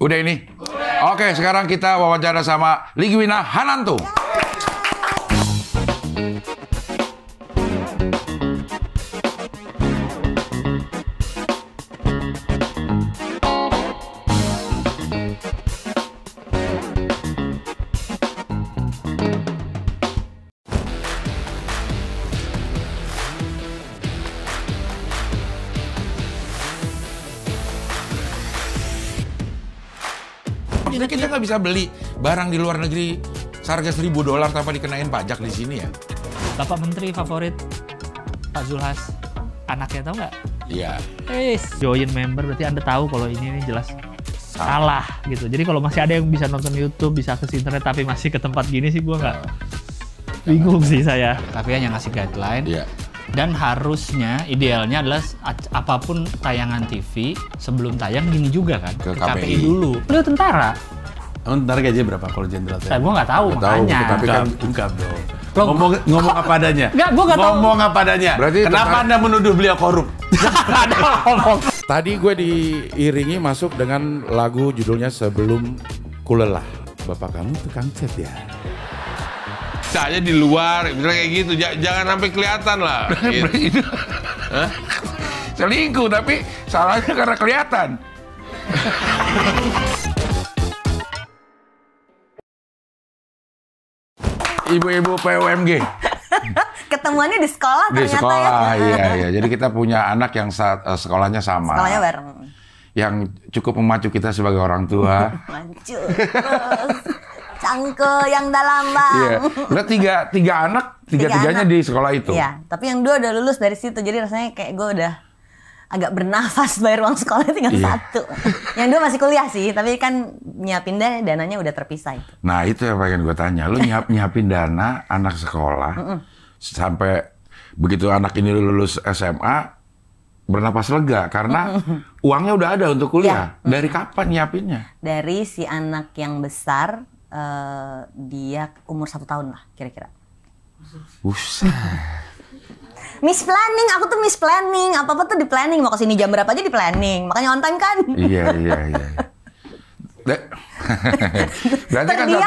Udah ini? Oke, sekarang kita wawancara sama Ligwina Hananto. Bisa beli barang di luar negeri seharga 1000 dolar tanpa dikenain pajak di sini ya? Bapak Menteri favorit Pak Zulhas anaknya tahu nggak? Iya. Eh, join member berarti anda tahu kalau ini nih jelas salah gitu. Jadi kalau masih ada yang bisa nonton YouTube, bisa ke internet tapi masih ke tempat gini sih gua nggak bingung sih saya. Tapi hanya ngasih guideline Iya. dan harusnya idealnya adalah apa pun tayangan TV sebelum tayang gini juga kan Ke ke, KPI. KPI. dulu. Beliau tentara. Emang ntar gaji berapa kalau jenderal Saya TNI? gua nggak tahu tahu, makanya. tapi kan Ungkap, dong. Loh, ngomong ngomong apa adanya. Nggak, gua nggak tahu. Ngomong apa adanya. Berarti Kenapa tentara- Anda menuduh beliau korup? ada ngomong. Tadi gue diiringi masuk dengan lagu judulnya Sebelum Kulelah. Bapak kamu tukang cat ya? Saya di luar, misalnya kayak gitu, Ja- jangan sampai kelihatan lah. Gitu. Hah? Selingkuh, tapi salahnya karena kelihatan. Ibu-ibu PUMG Ketemuannya di sekolah di ternyata sekolah, ya. iya iya. Jadi kita punya anak yang saat eh, sekolahnya sama, Sekolahnya bareng. yang cukup memacu kita sebagai orang tua. Terus. Cangke yang dalam bang. Iya, udah tiga tiga anak, tiga tiganya anak. di sekolah itu. Iya, tapi yang dua udah lulus dari situ. Jadi rasanya kayak gue udah agak bernafas bayar uang sekolah tinggal Iya. satu. Yang dua masih kuliah sih, tapi kan nyiapin dana, dananya udah terpisah itu. Nah itu yang pengen gue tanya, lu nyiap nyiapin dana anak sekolah sampai begitu anak ini lulus SMA bernapas lega karena uangnya udah ada untuk kuliah. Dari kapan nyiapinnya? Dari si anak yang besar, eh, dia umur satu tahun lah kira-kira. Buset. Miss planning, aku tuh miss planning. Apa-apa tuh di planning. Mau ke sini jam berapa aja di planning. Makanya on time kan. iya iya iya. Berarti kan ngambil.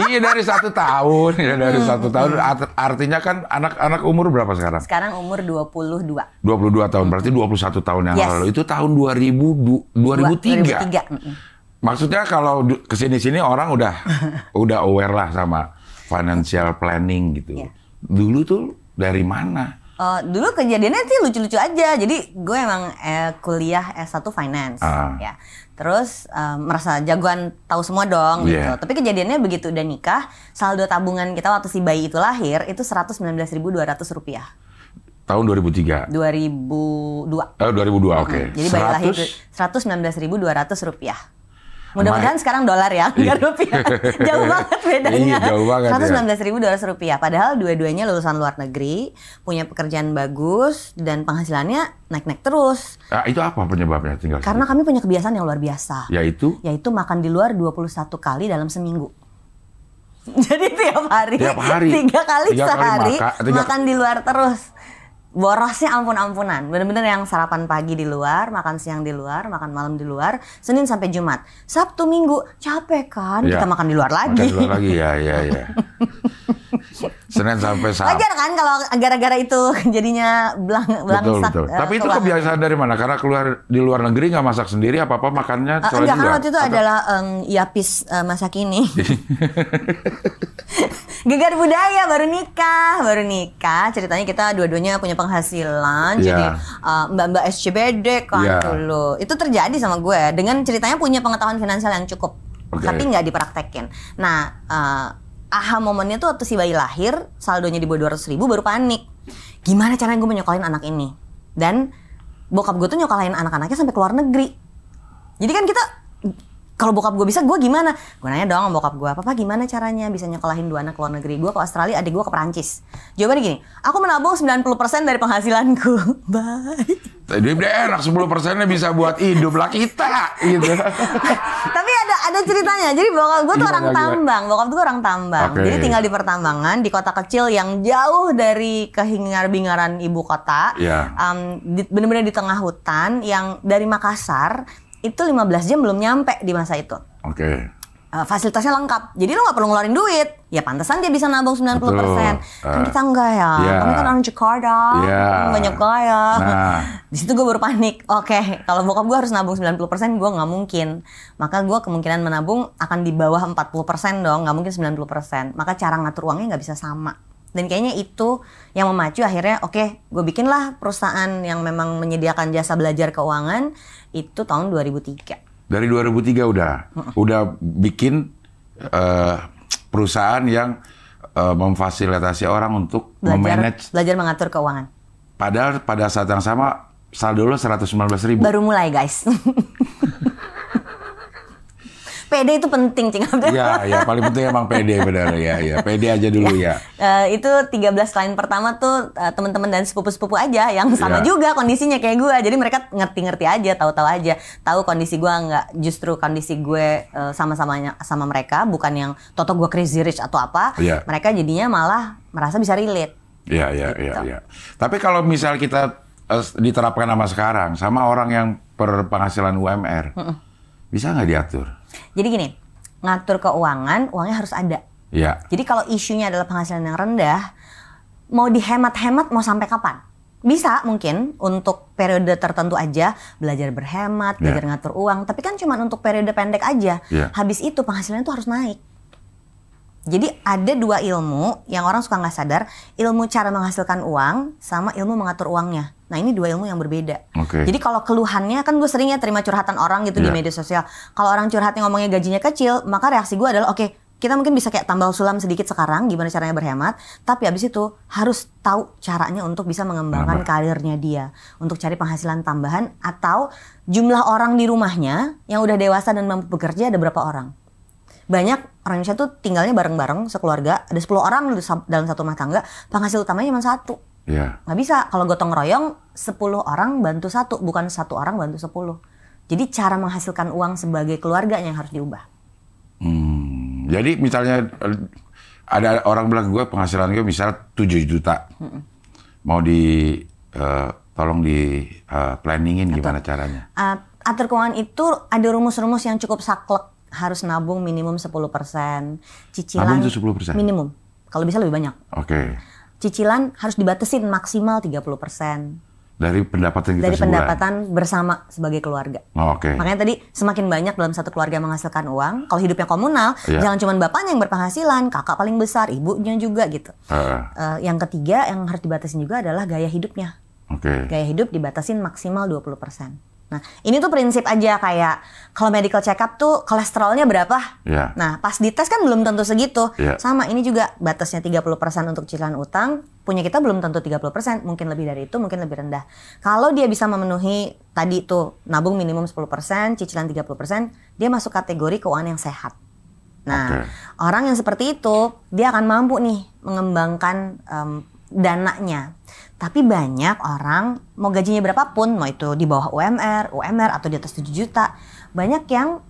Iya dari satu tahun, ya dari satu tahun. Art- Artinya kan anak-anak umur berapa sekarang? Sekarang umur 22. 22 tahun, berarti 21 tahun yang Yes. lalu. Itu tahun 2000, du- 2003. 2003. mm-mm. Maksudnya kalau ke sini-sini orang udah udah aware lah sama financial planning gitu. Iya. Dulu tuh dari mana? Eh, dulu kejadiannya sih lucu-lucu aja. Jadi gue emang eh, kuliah S1 finance Ah. ya. Terus eh, merasa jagoan tahu semua dong gitu. Yeah. Tapi kejadiannya begitu udah nikah, saldo tabungan kita waktu si bayi itu lahir itu 119.200 rupiah. Tahun 2003. 2002. Eh 2002, oke. Jadi bayi lahir 100 119.200 rupiah. Mudah-mudahan sekarang dolar ya, bukan rupiah. Jauh banget bedanya. Iya, jauh banget ya. 119.200 rupiah. Padahal dua-duanya lulusan luar negeri, punya pekerjaan bagus, dan penghasilannya naik-naik terus. Ah, itu apa penyebabnya tinggal? Karena kami punya kebiasaan yang luar biasa. yaitu Yaitu makan di luar 21 kali dalam seminggu. Jadi tiap hari, Tiap hari. tiga kali Tiga kali sehari maka- tiga- makan di luar terus. Borosnya ampun-ampunan. Bener-bener yang sarapan pagi di luar, makan siang di luar, makan malam di luar, Senin sampai Jumat. Sabtu Minggu capek kan, Ya. kita makan di luar lagi. makan di luar lagi ya ya ya. Senin sampai Sabtu. Wajar kan kalau gara-gara itu jadinya belang Betul belangsak. betul. eh, Tapi itu keuangan. kebiasaan dari mana? Karena keluar di luar negeri nggak masak sendiri, apa apa makannya soalnya enggak, kan waktu itu Atau- adalah em, Yapis eh, masa kini. Gegar budaya baru nikah, baru nikah. Ceritanya kita dua-duanya punya penghasilan, Iya. jadi eh, mbak-mbak SCBD kan Iya. dulu. Itu terjadi sama gue dengan ceritanya punya pengetahuan finansial yang cukup, Oke. tapi nggak dipraktekin. Nah, eh, aha momennya tuh waktu si bayi lahir, saldonya di bawah 200 ribu baru panik. Gimana caranya gue menyokolain anak ini? Dan bokap gue tuh nyokolain anak-anaknya sampai ke luar negeri. Jadi kan kita kalau bokap gue bisa, gue gimana? Gue nanya dong sama bokap gue, papa gimana caranya bisa nyekolahin dua anak luar negeri? Gue ke Australia, adik gue ke Perancis. Jawabannya gini, aku menabung 90% dari penghasilanku. Bye. Jadi dia enak 10 persennya bisa buat hidup lah kita gitu. Tapi ada ada ceritanya. Jadi bokap gue tuh Gimana, orang gimana? tambang. Bokap gue orang tambang. Oke. Jadi tinggal di pertambangan di kota kecil yang jauh dari kehingar-bingaran ibu kota. Iya. Em, di- bener-bener di tengah hutan yang dari Makassar itu 15 jam belum nyampe di masa itu. Oke. Eh, fasilitasnya lengkap. Jadi lo nggak perlu ngeluarin duit. Ya pantesan dia bisa nabung 90%. Kan Eh, kita enggak ya. iya. Kami kan orang Jakarta. Iya. Banyak kaya. Nah. Di situ gue baru panik. Oke, kalau bokap gue harus nabung 90%, gue nggak mungkin. Maka gue kemungkinan menabung akan di bawah 40% dong. Nggak mungkin 90%. Maka cara ngatur uangnya nggak bisa sama. Dan kayaknya itu yang memacu akhirnya, oke, gue bikinlah perusahaan yang memang menyediakan jasa belajar keuangan itu tahun 2003. Dari 2003 udah udah bikin eh, perusahaan yang eh, memfasilitasi orang untuk Belajar, memanage belajar mengatur keuangan. padahal pada saat yang sama saldo lo 119 ribu. Baru mulai guys. PD itu penting, Cing Abdel. Iya, ya paling penting emang PD benar ya, ya. PD aja dulu ya. Eh, itu 13 klien pertama tuh eh, teman-teman dan sepupu-sepupu aja yang sama Iya. juga kondisinya kayak gue. Jadi mereka ngerti-ngerti aja, tahu-tahu aja. Tahu kondisi gue nggak justru kondisi gue eh, sama-samanya sama mereka, bukan yang toto gue crazy rich atau apa. Iya. Mereka jadinya malah merasa bisa relate. Iya, iya, iya, Gitu. iya. Tapi kalau misal kita eh, diterapkan sama sekarang sama orang yang berpenghasilan UMR, bisa nggak diatur? Jadi gini, ngatur keuangan, uangnya harus ada. Iya. Jadi kalau isunya adalah penghasilan yang rendah, mau dihemat-hemat mau sampai kapan? Bisa mungkin untuk periode tertentu aja belajar berhemat, Ya. belajar ngatur uang, tapi kan cuma untuk periode pendek aja. Ya. Habis itu penghasilannya tuh harus naik. Jadi ada dua ilmu yang orang suka nggak sadar, ilmu cara menghasilkan uang sama ilmu mengatur uangnya. Nah ini dua ilmu yang berbeda. Oke. Jadi kalau keluhannya kan gue sering ya terima curhatan orang gitu di Iya. media sosial. Kalau orang curhatnya ngomongnya gajinya kecil, maka reaksi gue adalah oke kita mungkin bisa kayak tambal sulam sedikit sekarang gimana caranya berhemat, tapi habis itu harus tahu caranya untuk bisa mengembangkan karirnya dia, untuk cari penghasilan tambahan atau jumlah orang di rumahnya yang udah dewasa dan mampu bekerja ada berapa orang. Banyak orang Indonesia tuh tinggalnya bareng-bareng sekeluarga, ada 10 orang dalam satu rumah tangga, penghasil utamanya cuma satu. Iya. nggak bisa. Kalau gotong royong 10 orang bantu satu. Bukan satu orang bantu 10 jadi cara menghasilkan uang sebagai keluarga yang harus diubah. Hmm, jadi misalnya eh, ada orang bilang gue penghasilan gue misal 7 juta. Mau di eh, tolong di eh, planningin gimana caranya? Uh, atur keuangan itu ada rumus-rumus yang cukup saklek harus nabung minimum 10% cicilan Nabung tuh 10%? minimum kalau bisa lebih banyak Oke. cicilan harus dibatasin maksimal 30% Dari pendapatan kita dari sebulan. pendapatan bersama sebagai keluarga Oh, Oke. Makanya tadi semakin banyak dalam satu keluarga menghasilkan uang. Kalau hidupnya komunal, Iya. jangan cuma bapaknya yang berpenghasilan, kakak paling besar, ibunya juga gitu. Heeh. Eh, yang ketiga yang harus dibatasin juga adalah gaya hidupnya. Oke. Gaya hidup dibatasin maksimal 20%. Nah, ini tuh prinsip aja kayak kalau medical check up tuh kolesterolnya berapa? Iya. Nah, pas dites kan belum tentu segitu. Iya. Sama ini juga batasnya 30% untuk cicilan utang, punya kita belum tentu 30%, mungkin lebih dari itu, mungkin lebih rendah. Kalau dia bisa memenuhi tadi tuh nabung minimum 10%, cicilan 30%, dia masuk kategori keuangan yang sehat. Nah, Oke. orang yang seperti itu dia akan mampu nih mengembangkan em, dananya. Tapi banyak orang mau gajinya berapapun, mau itu di bawah UMR, UMR atau di atas 7 juta, banyak yang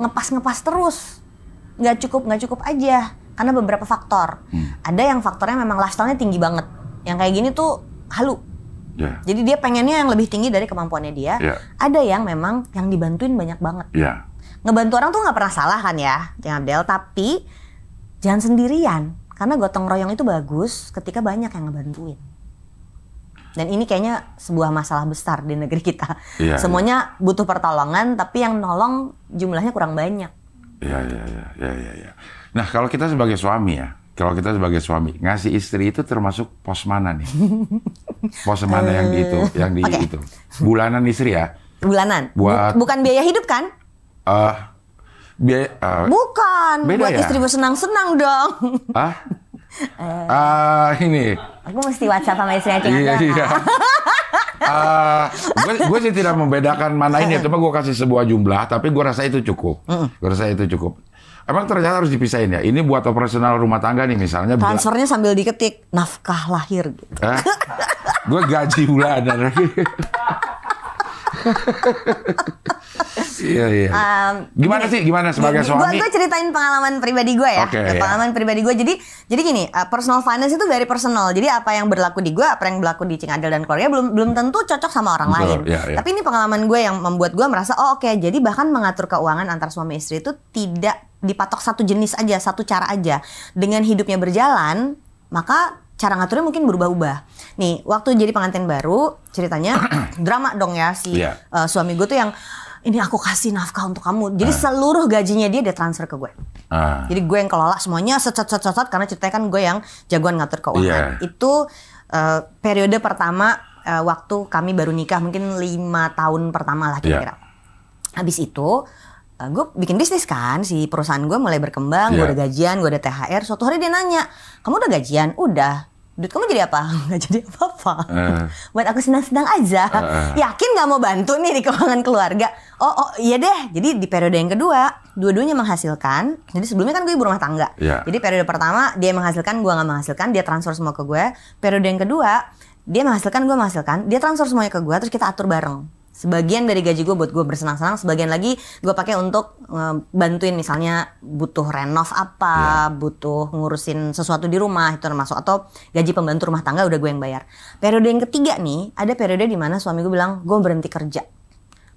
ngepas-ngepas terus. Nggak cukup, nggak cukup aja. Karena beberapa faktor. Ada yang faktornya memang lifestyle-nya tinggi banget. Yang kayak gini tuh halu. Ya. Jadi dia pengennya yang lebih tinggi dari kemampuannya dia. Iya. Ada yang memang yang dibantuin banyak banget Ya. ngebantu orang tuh nggak pernah salah kan ya, Cing Abdel. Tapi jangan sendirian, karena gotong royong itu bagus ketika banyak yang ngebantuin. Dan ini kayaknya sebuah masalah besar di negeri kita. Iya, Semuanya butuh pertolongan, tapi yang nolong jumlahnya kurang banyak. Ya, ya, ya, ya, ya, ya. Nah, kalau kita sebagai suami ya, kalau kita sebagai suami ngasih istri itu termasuk pos mana nih? Pos mana yang di itu, yang di Oke. itu? Bulanan istri ya? Bulanan. Bu- Buat- bukan biaya hidup kan? Eh, biaya, eh, Bukan. Beda Buat ya? istri bersenang-senang dong. ah, ah, ini. Aku mesti WhatsApp sama Cing Iya, Abdel. iya. Ah, gue gue sih tidak membedakan mana ini, cuma gue kasih sebuah jumlah, tapi gue rasa itu cukup. Gue rasa itu cukup. Emang ternyata harus dipisahin ya. Ini buat operasional rumah tangga nih misalnya. Transfernya sambil diketik nafkah lahir gitu. gue gaji bulanan. Iya iya. Um, Gimana sih? Gimana sebagai Gue suami? gue ceritain pengalaman pribadi gue ya. Oke, Ya, ya. pengalaman pribadi gue. Jadi jadi gini, uh, personal finance itu very personal. Jadi apa yang berlaku di gue, apa yang berlaku di Cing Adel dan keluarga belum belum tentu cocok sama orang Betul, lain. ya, ya. Tapi ini pengalaman gue yang membuat gue merasa oh oke. Jadi bahkan mengatur keuangan antar suami istri itu tidak dipatok satu jenis aja, satu cara aja. Dengan hidupnya berjalan, maka cara ngaturnya mungkin berubah-ubah. Nih, waktu jadi pengantin baru, ceritanya drama dong ya si Iya. uh, suami gue tuh yang ini aku kasih nafkah untuk kamu. Jadi seluruh gajinya dia dia transfer ke gue. Ah. Jadi gue yang kelola semuanya set set, set, karena ceritanya kan gue yang jagoan ngatur keuangan. Iya. Itu uh, periode pertama uh, waktu kami baru nikah mungkin lima tahun pertama lah kira-kira. Iya. Habis itu uh, gue bikin bisnis kan si perusahaan gue mulai berkembang, gue Iya. udah gajian, gue ada THR. Suatu hari dia nanya, kamu udah gajian? Udah. Duit kamu jadi apa? Gak jadi apa-apa. Eh. Buat aku senang-senang aja. Eh, Yakin gak mau bantu nih di keuangan keluarga? Oh, oh iya deh. Jadi di periode yang kedua, dua-duanya menghasilkan. Jadi sebelumnya kan gue ibu rumah tangga. Iya. Jadi periode pertama dia menghasilkan, gue nggak menghasilkan. Dia transfer semua ke gue. Periode yang kedua, dia menghasilkan, gue menghasilkan. Dia transfer semuanya ke gue, terus kita atur bareng. Sebagian dari gaji gue buat gue bersenang-senang, sebagian lagi gue pakai untuk eh, bantuin misalnya butuh renov apa, butuh ngurusin sesuatu di rumah itu termasuk atau gaji pembantu rumah tangga udah gue yang bayar. Periode yang ketiga nih, ada periode di mana suami gue bilang gue berhenti kerja,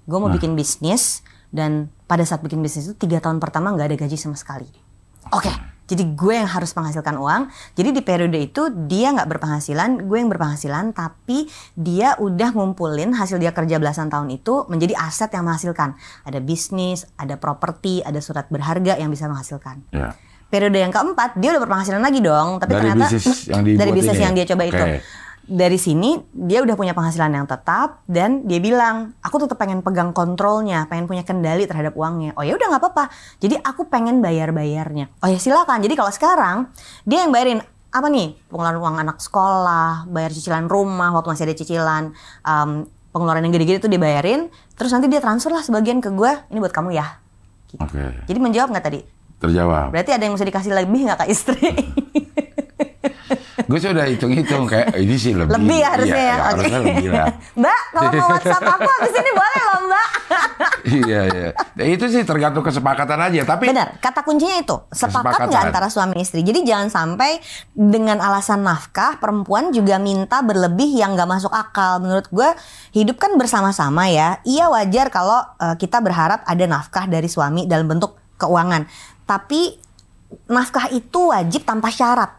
gue mau bikin bisnis dan pada saat bikin bisnis itu tiga tahun pertama nggak ada gaji sama sekali. Oke, jadi gue yang harus menghasilkan uang. Jadi di periode itu dia nggak berpenghasilan, gue yang berpenghasilan, tapi dia udah ngumpulin hasil dia kerja belasan tahun itu menjadi aset yang menghasilkan. Ada bisnis, ada properti, ada surat berharga yang bisa menghasilkan. Ya. Periode yang keempat dia udah berpenghasilan lagi dong, tapi Dari ternyata bisnis yang dari bisnis ini yang ya? dia coba itu. Dari sini dia udah punya penghasilan yang tetap dan dia bilang, aku tetap pengen pegang kontrolnya, pengen punya kendali terhadap uangnya. Oh ya udah nggak apa-apa. Jadi aku pengen bayar-bayarnya. Oh ya silakan. Jadi kalau sekarang dia yang bayarin apa nih pengeluaran uang anak sekolah, bayar cicilan rumah waktu masih ada cicilan, um, pengeluaran yang gede-gede itu dibayarin, terus nanti dia transfer lah sebagian ke gue, ini buat kamu ya. Gitu. Oke. Jadi menjawab nggak tadi? Terjawab. Berarti ada yang mesti dikasih lebih nggak ke istri? Gue sudah hitung-hitung kayak ini sih lebih. lebih ya harusnya Iya, ya. Oke. Harusnya lebih lah. mbak, kalau mau WhatsApp aku habis ini boleh loh mbak. iya iya. Ya, itu sih tergantung kesepakatan aja. Tapi Benar, kata kuncinya itu sepakat nggak antara suami istri. Jadi jangan sampai dengan alasan nafkah perempuan juga minta berlebih yang nggak masuk akal. Menurut gue hidup kan bersama-sama ya. Iya wajar kalau eh, kita berharap ada nafkah dari suami dalam bentuk keuangan. Tapi nafkah itu wajib tanpa syarat.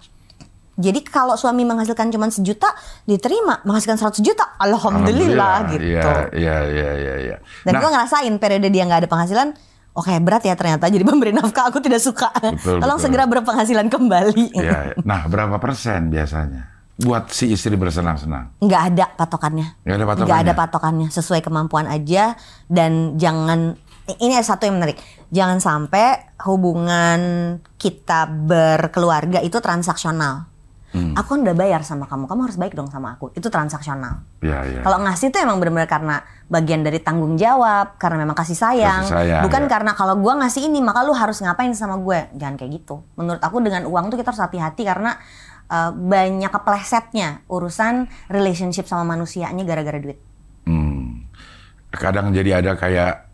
Jadi kalau suami menghasilkan cuma sejuta diterima, menghasilkan 100 juta, alhamdulillah, gitu. Iya iya iya iya. iya. Dan Nah, gue ngerasain periode dia nggak ada penghasilan, oke berat ya ternyata jadi pemberi nafkah aku tidak suka. Betul, Tolong betul. segera berpenghasilan kembali. iya, iya. Nah berapa persen biasanya buat si istri bersenang-senang? Nggak ada patokannya. Nggak ada patokannya? Nggak ada patokannya. Sesuai kemampuan aja dan jangan ini ada satu yang menarik. Jangan sampai hubungan kita berkeluarga itu transaksional. Hmm. Aku kan udah bayar sama kamu, kamu harus baik dong sama aku. Itu transaksional. Iya iya. Kalau ngasih tuh emang benar-benar karena bagian dari tanggung jawab, karena memang kasih sayang, Kasih sayang, bukan ya. karena kalau gua ngasih ini maka lu harus ngapain sama gue. Jangan kayak gitu. Menurut aku dengan uang tuh kita harus hati-hati karena uh, banyak keplesetnya urusan relationship sama manusianya gara-gara duit. Hmm. Kadang jadi ada kayak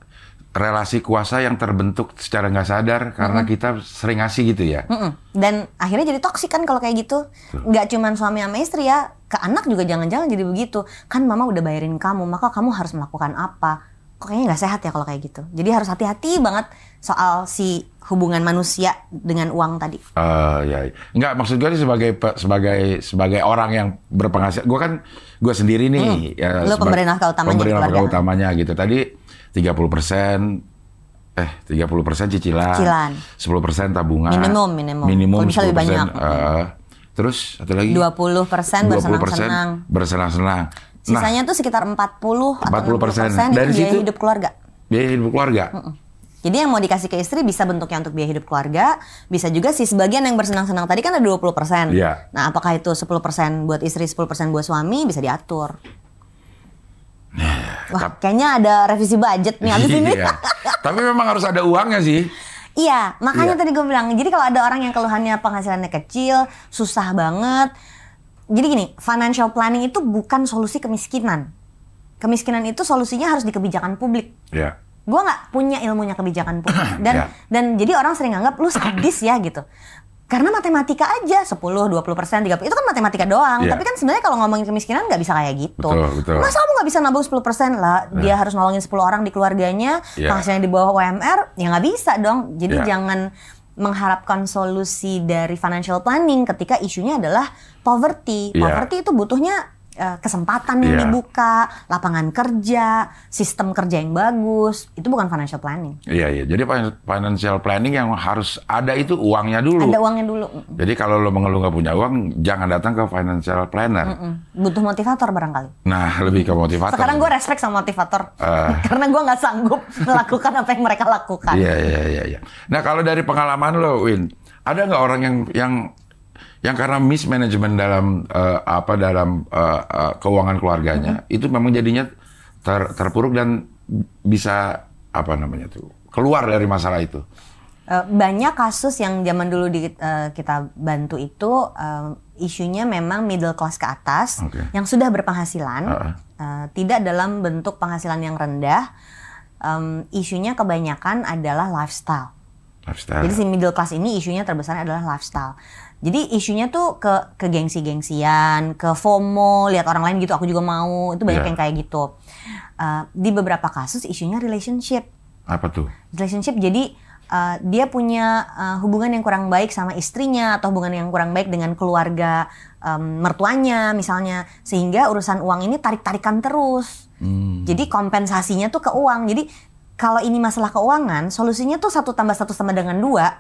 relasi kuasa yang terbentuk secara nggak sadar karena kita sering ngasih gitu ya. Mm-mm. Dan akhirnya jadi toksik kan kalau kayak gitu. Nggak cuman suami sama istri ya, ke anak juga jangan-jangan jadi begitu. Kan mama udah bayarin kamu, maka kamu harus melakukan apa? Kok kayaknya nggak sehat ya kalau kayak gitu. Jadi harus hati-hati banget soal si hubungan manusia dengan uang tadi. Eh ya, nggak maksud gue sebagai sebagai sebagai orang yang berpenghasilan. Gue kan gue sendiri nih. Ya, Hmm. Lu seba- pemberi nafkah utamanya Pemberi nafkah keluarga. utamanya gitu. Tadi 30 persen, eh 30 persen cicilan, Cicilan. 10 persen tabungan, Minimum, minimum. minimum Kalau bisa lebih 10%, banyak. eh, terus satu lagi 20 persen 20% bersenang-senang. bersenang-senang. Nah, Sisanya tuh sekitar 40 atau 40%. 60% Dari itu biaya situ- hidup keluarga. biaya hidup keluarga. Jadi yang mau dikasih ke istri bisa bentuknya untuk biaya hidup keluarga, bisa juga sih sebagian yang bersenang-senang tadi kan ada 20%. Iya. Nah, apakah itu 10% buat istri, 10% buat suami bisa diatur. Wah, tap- kayaknya ada revisi budget nih abis ini. Iya. Tapi memang harus ada uangnya sih. Iya, makanya Iya. tadi gue bilang. Jadi kalau ada orang yang keluhannya penghasilannya kecil, susah banget. Jadi gini, financial planning itu bukan solusi kemiskinan. kemiskinan itu solusinya harus di kebijakan publik. Ya. Gue nggak punya ilmunya kebijakan publik dan Ya. dan jadi orang sering anggap lu sadis ya gitu. Karena matematika aja 10, 20 persen, 30 itu kan matematika doang. Ya. Tapi kan sebenarnya kalau ngomongin kemiskinan nggak bisa kayak gitu. Betul, betul. Masa kamu nggak bisa nabung 10 persen lah? Dia harus nolongin 10 orang di keluarganya, Ya. penghasilannya di bawah UMR, ya nggak bisa dong. Jadi Ya. jangan mengharapkan solusi dari financial planning ketika isunya adalah poverty. Ya. Poverty itu butuhnya kesempatan yang Ya. dibuka, lapangan kerja, sistem kerja yang bagus. Itu bukan financial planning. Iya, iya. Jadi fin- financial planning yang harus ada itu uangnya dulu. Ada uangnya dulu. Mm, Jadi kalau lo mengeluh nggak punya uang, jangan datang ke financial planner. mm. Butuh motivator barangkali. Nah, lebih ke motivator. Sekarang gue respect sama motivator. Eh. Karena gue nggak sanggup melakukan apa yang mereka lakukan. Iya, iya, iya, iya. Nah, kalau dari pengalaman lo, Win, ada nggak orang yang yang yang karena mismanagement dalam eh, apa dalam eh, eh, keuangan keluarganya itu memang jadinya ter- terpuruk dan bisa apa namanya tuh keluar dari masalah itu. Banyak kasus yang zaman dulu di, eh, kita bantu itu eh, isunya memang middle class ke atas Oke. yang sudah berpenghasilan, Heeh. eh, tidak dalam bentuk penghasilan yang rendah. Em, isunya kebanyakan adalah lifestyle. Lifestyle. Jadi si middle class ini isunya terbesar adalah lifestyle. Jadi isunya tuh ke ke gengsi-gengsian, ke FOMO, lihat orang lain gitu aku juga mau. Itu banyak Iya. yang kayak gitu. Eh, di beberapa kasus isunya relationship. apa tuh? Relationship jadi eh, dia punya eh, hubungan yang kurang baik sama istrinya atau hubungan yang kurang baik dengan keluarga em, mertuanya misalnya sehingga urusan uang ini tarik-tarikan terus. Hmm. Jadi kompensasinya tuh ke uang. Jadi kalau ini masalah keuangan, solusinya tuh satu tambah satu sama dengan dua.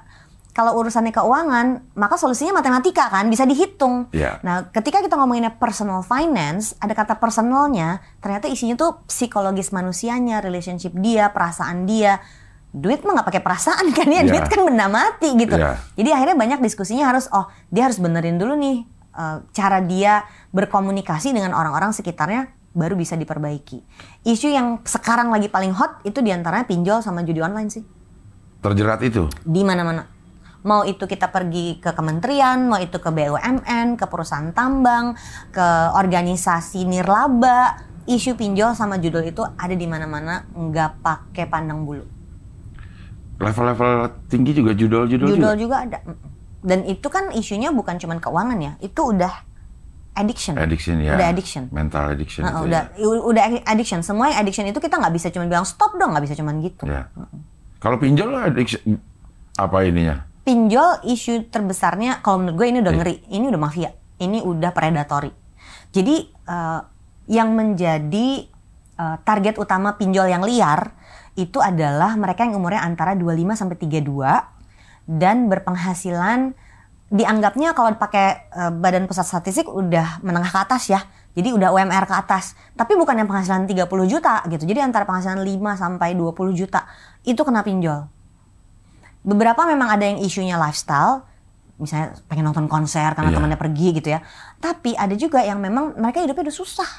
Kalau urusannya keuangan, maka solusinya matematika kan, bisa dihitung. Iya. Nah, ketika kita ngomonginnya personal finance, ada kata personalnya, ternyata isinya tuh psikologis manusianya, relationship dia, perasaan dia. Duit mah nggak pakai perasaan kan ya, Iya. duit kan benda mati gitu. Iya. Jadi akhirnya banyak diskusinya harus, oh dia harus benerin dulu nih eh, cara dia berkomunikasi dengan orang-orang sekitarnya baru bisa diperbaiki. Isu yang sekarang lagi paling hot itu di antaranya pinjol sama judi online sih Terjerat itu. di mana-mana. Mau itu kita pergi ke kementerian, mau itu ke BUMN, ke perusahaan tambang, ke organisasi nirlaba, isu pinjol sama judul itu ada di mana-mana, nggak pakai pandang bulu. Level-level tinggi juga judul-judul Judul juga. juga ada. Dan itu kan isunya bukan cuma keuangan ya, itu udah addiction. Addiction ya. Udah addiction. Mental addiction Nah, itu udah, ya. udah addiction. Semua yang addiction itu kita nggak bisa cuma bilang stop dong, nggak bisa cuma gitu. Ya. Kalau pinjol addiction apa ininya? Pinjol isu terbesarnya kalau menurut gue ini udah Iya. ngeri ini udah mafia ini udah predatory jadi eh, yang menjadi eh, target utama pinjol yang liar itu adalah mereka yang umurnya antara 25 sampai 32 dan berpenghasilan dianggapnya kalau pakai eh, Badan Pusat Statistik udah menengah ke atas ya. Jadi udah UMR ke atas. Tapi bukan yang penghasilan 30 juta gitu. Jadi antara penghasilan 5 sampai 20 juta itu kena pinjol beberapa memang ada yang isunya lifestyle misalnya pengen nonton konser karena Iya. temannya pergi gitu ya tapi ada juga yang memang mereka hidupnya udah susah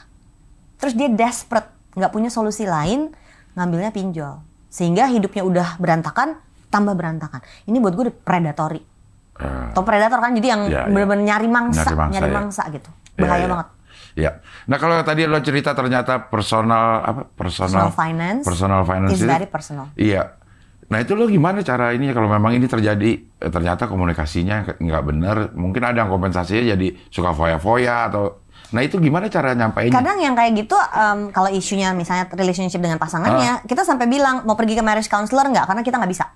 terus dia desperate nggak punya solusi lain ngambilnya pinjol sehingga hidupnya udah berantakan tambah berantakan ini buat gue udah predatory Eh, atau predator kan jadi yang Iya, iya. bener-bener nyari mangsa Nyari nyari mangsa, mangsa, ya. gitu ya, bahaya ya. banget Ya. Nah kalau tadi lo cerita ternyata personal apa personal Personal finance personal finance is itu- very personal. Iya. Nah itu lo gimana cara ini kalau memang ini terjadi eh, ternyata komunikasinya nggak benar, mungkin ada yang kompensasinya jadi suka foya-foya atau Nah itu gimana cara nyampeinnya? Kadang yang kayak gitu, em, kalau isunya misalnya relationship dengan pasangannya, kita sampai bilang mau pergi ke marriage counselor nggak? Karena kita nggak bisa.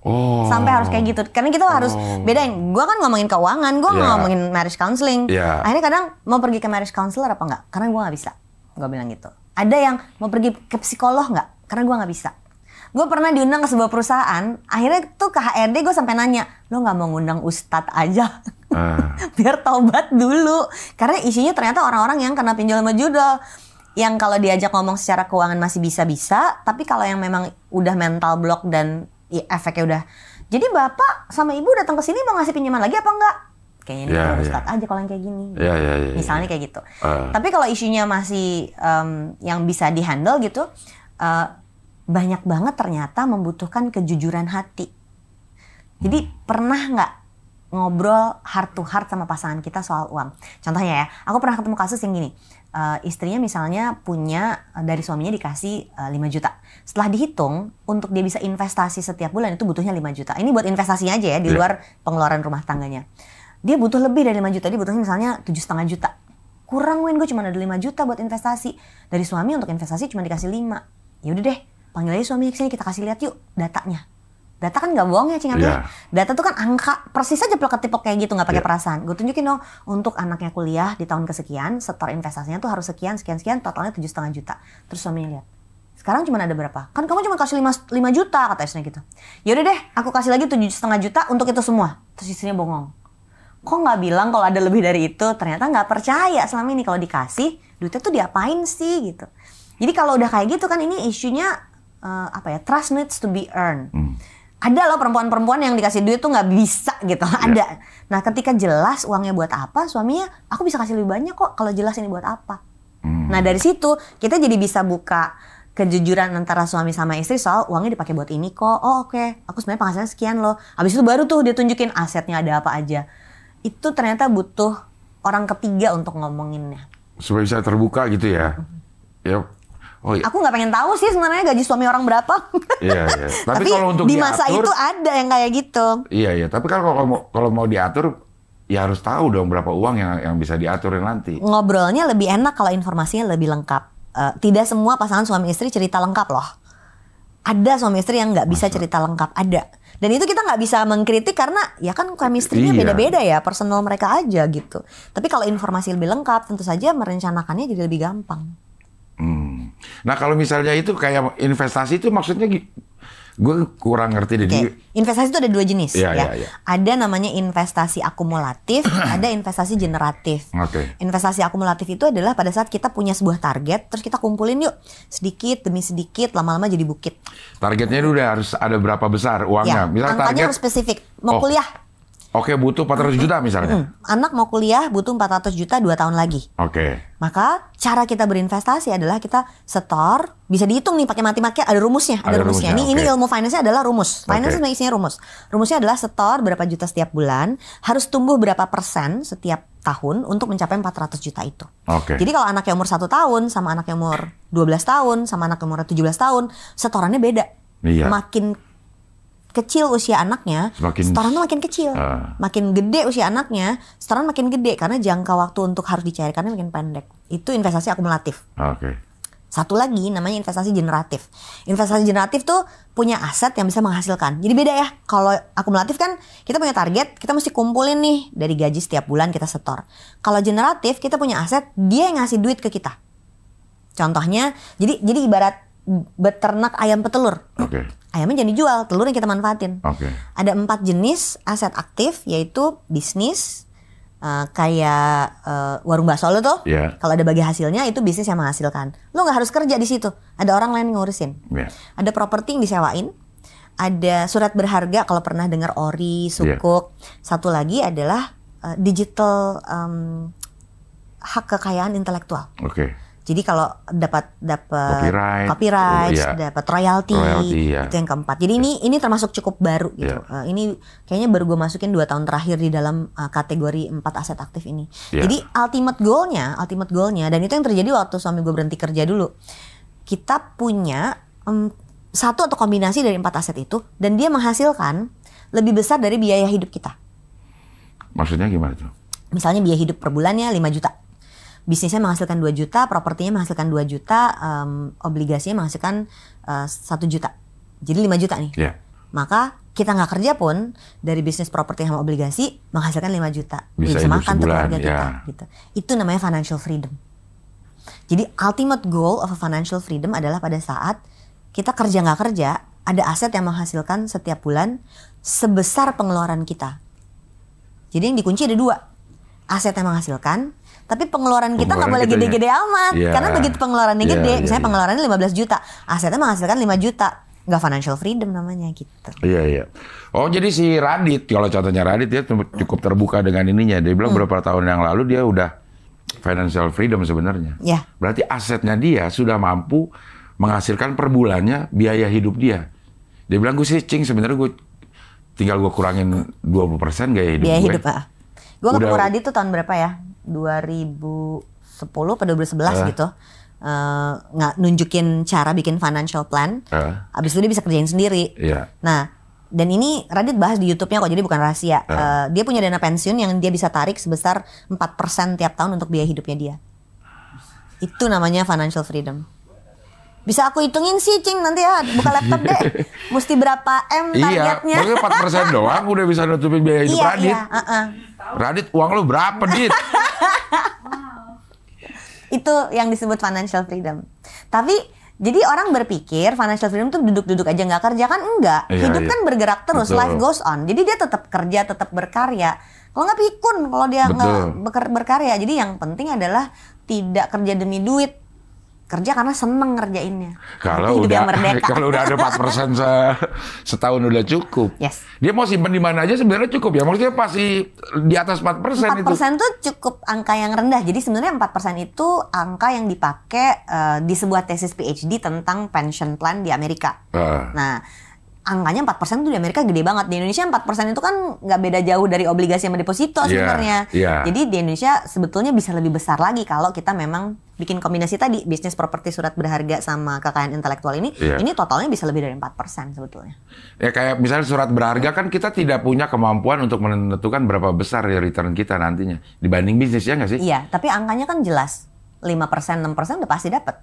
oh. Sampai harus kayak gitu. Karena kita harus Oh. bedain. Gue kan ngomongin keuangan, gue Iya. ngomongin marriage counseling. Iya. Akhirnya kadang mau pergi ke marriage counselor apa nggak? Karena gue nggak bisa. Gue bilang gitu. Ada yang mau pergi ke psikolog nggak? Karena gue nggak bisa. Gue pernah diundang ke sebuah perusahaan. Akhirnya tuh ke HRD gue sampai nanya, lo nggak mau ngundang ustadz aja? Ah. biar taubat dulu karena isinya ternyata orang-orang yang kena pinjol sama judul yang kalau diajak ngomong secara keuangan masih bisa-bisa tapi kalau yang memang udah mental block dan i- efeknya udah jadi bapak sama ibu datang ke sini mau ngasih pinjaman lagi apa enggak kayaknya ini Ya, yeah, ya. Ustadz aja kalau yang kayak gini Ya, ya, ya, ya. misalnya kayak gitu Ah. tapi kalau isunya masih em, yang bisa dihandle gitu eh, banyak banget ternyata membutuhkan kejujuran hati jadi pernah nggak ngobrol heart to heart sama pasangan kita soal uang. Contohnya ya, aku pernah ketemu kasus yang gini. Eh, istrinya misalnya punya eh, dari suaminya dikasih eh, 5 juta. Setelah dihitung untuk dia bisa investasi setiap bulan itu butuhnya 5 juta. Ini buat investasinya aja ya di Iya. luar pengeluaran rumah tangganya. Dia butuh lebih dari 5 juta, dia butuhnya misalnya tujuh setengah juta. Kurang Win, gue cuma ada 5 juta buat investasi. Dari suami untuk investasi cuma dikasih 5. Ya udah deh, panggil aja suaminya ke sini kita kasih lihat yuk datanya. Data kan nggak bohong ya Cing Abdul. Iya. Data tuh kan angka persis aja plek-ketipok kayak gitu nggak pakai Iya. perasaan. Gue tunjukin dong untuk anaknya kuliah di tahun kesekian, setor investasinya tuh harus sekian sekian sekian, totalnya tujuh setengah juta. Terus suaminya lihat, sekarang cuma ada berapa? Kan kamu cuma kasih 5, 5 juta kata istrinya gitu. Yaudah deh, aku kasih lagi tujuh setengah juta untuk itu semua. Terus istrinya bongong. Kok nggak bilang kalau ada lebih dari itu? Ternyata nggak percaya selama ini kalau dikasih duitnya tuh diapain sih gitu. Jadi kalau udah kayak gitu kan ini isunya eh, apa ya? Trust needs to be earned. Ada loh perempuan-perempuan yang dikasih duit tuh nggak bisa gitu ada. Nah ketika jelas uangnya buat apa suaminya aku bisa kasih lebih banyak kok kalau jelas ini buat apa. Nah dari situ kita jadi bisa buka kejujuran antara suami sama istri soal uangnya dipakai buat ini kok. Oh oke aku sebenarnya penghasilan sekian loh. Habis itu baru tuh dia tunjukin asetnya ada apa aja. Itu ternyata butuh orang ketiga untuk ngomonginnya. Supaya bisa terbuka gitu ya. Ya. Oh iya. aku nggak pengen tahu sih sebenarnya gaji suami orang berapa Iya, iya. Tapi, tapi, kalau untuk di masa diatur, itu ada yang kayak gitu Iya, iya. Tapi kan kalau mau kalau mau diatur ya harus tahu dong berapa uang yang yang bisa diaturin nanti. ngobrolnya lebih enak kalau informasinya lebih lengkap. Eh, tidak semua pasangan suami istri cerita lengkap loh. Ada suami istri yang nggak bisa cerita lengkap, ada. Dan itu kita nggak bisa mengkritik karena ya kan chemistry-nya Iya. beda-beda ya, personal mereka aja gitu. Tapi kalau informasi lebih lengkap, tentu saja merencanakannya jadi lebih gampang. Hmm. Nah kalau misalnya itu kayak investasi itu maksudnya gue kurang ngerti deh. Di- investasi itu ada dua jenis Iya, ya. iya, iya. Ada namanya investasi akumulatif, ada investasi generatif. Oke. Investasi akumulatif itu adalah pada saat kita punya sebuah target, terus kita kumpulin yuk sedikit demi sedikit, lama-lama jadi bukit. Targetnya itu udah harus ada berapa besar uangnya. Ya, Misal angkanya target, harus spesifik. Mau Oh. kuliah, oke butuh 400 juta misalnya. Hmm, anak mau kuliah butuh 400 juta dua tahun lagi. Oke. Maka cara kita berinvestasi adalah kita setor, bisa dihitung nih pakai matematika ada rumusnya, ada, Ada rumusnya. rumusnya, Ini ini oke. ilmu finance adalah rumus. Finance itu isinya rumus. Rumusnya adalah setor berapa juta setiap bulan, harus tumbuh berapa persen setiap tahun untuk mencapai 400 juta itu. Oke. Jadi kalau anaknya umur satu tahun sama anak yang umur 12 tahun sama anak yang umur 17 tahun, setorannya beda. Iya. Makin kecil usia anaknya, Semakin- setorannya makin kecil. Ah. Makin gede usia anaknya, setoran makin gede karena jangka waktu untuk harus dicairkannya makin pendek. Itu investasi akumulatif. Oke. Satu lagi namanya investasi generatif. Investasi generatif tuh punya aset yang bisa menghasilkan. Jadi beda ya. Kalau akumulatif kan kita punya target, kita mesti kumpulin nih dari gaji setiap bulan kita setor. Kalau generatif kita punya aset, dia yang ngasih duit ke kita. Contohnya, jadi jadi ibarat beternak ayam petelur. Oke. Ayamnya jangan dijual, telur yang kita manfaatin. Oke. Ada empat jenis aset aktif yaitu bisnis eh, kayak eh, warung bakso lo tuh. Iya. Kalau ada bagi hasilnya itu bisnis yang menghasilkan. Lo nggak harus kerja di situ. Ada orang lain yang ngurusin. Iya. Ada properti yang disewain. Ada surat berharga kalau pernah dengar ori, sukuk. Satu lagi adalah eh, digital em, hak kekayaan intelektual. Oke. Jadi kalau dapat dapat Copyright. copyright, iya. dapat royalty, Royalty, iya. itu yang keempat. Jadi ini ini termasuk cukup baru gitu. Iya. Eh, ini kayaknya baru gue masukin dua tahun terakhir di dalam eh, kategori empat aset aktif ini. Iya. Jadi ultimate goalnya, ultimate goalnya, dan itu yang terjadi waktu suami gue berhenti kerja dulu. Kita punya em, satu atau kombinasi dari empat aset itu, dan dia menghasilkan lebih besar dari biaya hidup kita. Maksudnya gimana tuh? Misalnya biaya hidup per bulannya 5 juta. Bisnisnya menghasilkan 2 juta, propertinya menghasilkan 2 juta, em, obligasinya menghasilkan eh, 1 juta. Jadi 5 juta nih. Ya. Maka kita nggak kerja pun dari bisnis properti sama obligasi menghasilkan 5 juta. Bisa hidup makan sebulan, keluarga kita. Gitu. Itu namanya financial freedom. Jadi ultimate goal of a financial freedom adalah pada saat kita kerja nggak kerja, ada aset yang menghasilkan setiap bulan sebesar pengeluaran kita. Jadi yang dikunci ada dua. Aset yang menghasilkan, tapi pengeluaran kita nggak boleh kitanya. gede-gede amat. Iya. Karena begitu pengeluarannya Iya, gede, iya, misalnya iya. pengeluarannya 15 juta, asetnya menghasilkan 5 juta. Nggak financial freedom namanya gitu. Iya iya. Oh jadi si Radit kalau contohnya Radit dia cukup terbuka dengan ininya. Dia Hmm. bilang beberapa tahun yang lalu dia udah financial freedom sebenarnya. Ya. Berarti asetnya dia sudah mampu menghasilkan per bulannya biaya hidup dia. Dia bilang gue sih cing sebenarnya gue tinggal gue kurangin 20% gaya hidup biaya gue. hidup ah. Gue ketemu Radit tuh tahun berapa ya? 2010 atau 2011 Eh. gitu. Eh, nggak nunjukin cara bikin financial plan. Eh, Abis itu dia bisa kerjain sendiri. Iya. Nah, dan ini Radit bahas di YouTube-nya kok, jadi bukan rahasia. Eh, dia punya dana pensiun yang dia bisa tarik sebesar 4% tiap tahun untuk biaya hidupnya dia. Itu namanya financial freedom. Bisa aku hitungin sih, Cing, nanti ya buka laptop deh. Mesti berapa M Iya, targetnya? maksudnya 4% doang udah bisa nutupin biaya hidup iya, Radit. iya, uh-uh. Radit, uang lu berapa, Dit? Itu yang disebut financial freedom. Tapi jadi orang berpikir financial freedom tuh duduk-duduk aja nggak kerja kan enggak. Iya, Hidup iya. kan bergerak terus, Betul. life goes on. Jadi dia tetap kerja, tetap berkarya. Kalau nggak pikun kalau dia nggak berkarya. Jadi yang penting adalah tidak kerja demi duit. Kerja karena seneng ngerjainnya. Kalau Hidup udah yang merdeka. kalau udah ada 4% se setahun udah cukup. Yes. Dia mau simpen di mana aja sebenarnya cukup ya. Maksudnya pasti di atas 4% itu. 4% tuh cukup angka yang rendah. Jadi sebenarnya 4% itu angka yang dipakai eh, di sebuah tesis PhD tentang pension plan di Amerika. Eh, Nah, angkanya 4% tuh di Amerika gede banget. Di Indonesia 4% itu kan nggak beda jauh dari obligasi sama deposito Iya, sebenarnya. iya. Jadi di Indonesia sebetulnya bisa lebih besar lagi kalau kita memang bikin kombinasi tadi bisnis properti surat berharga sama kekayaan intelektual ini, Iya. ini totalnya bisa lebih dari 4% sebetulnya. Ya kayak misalnya surat berharga kan kita tidak punya kemampuan untuk menentukan berapa besar ya return kita nantinya dibanding bisnis ya nggak sih? Iya, tapi angkanya kan jelas. 5%, 6% udah pasti dapat.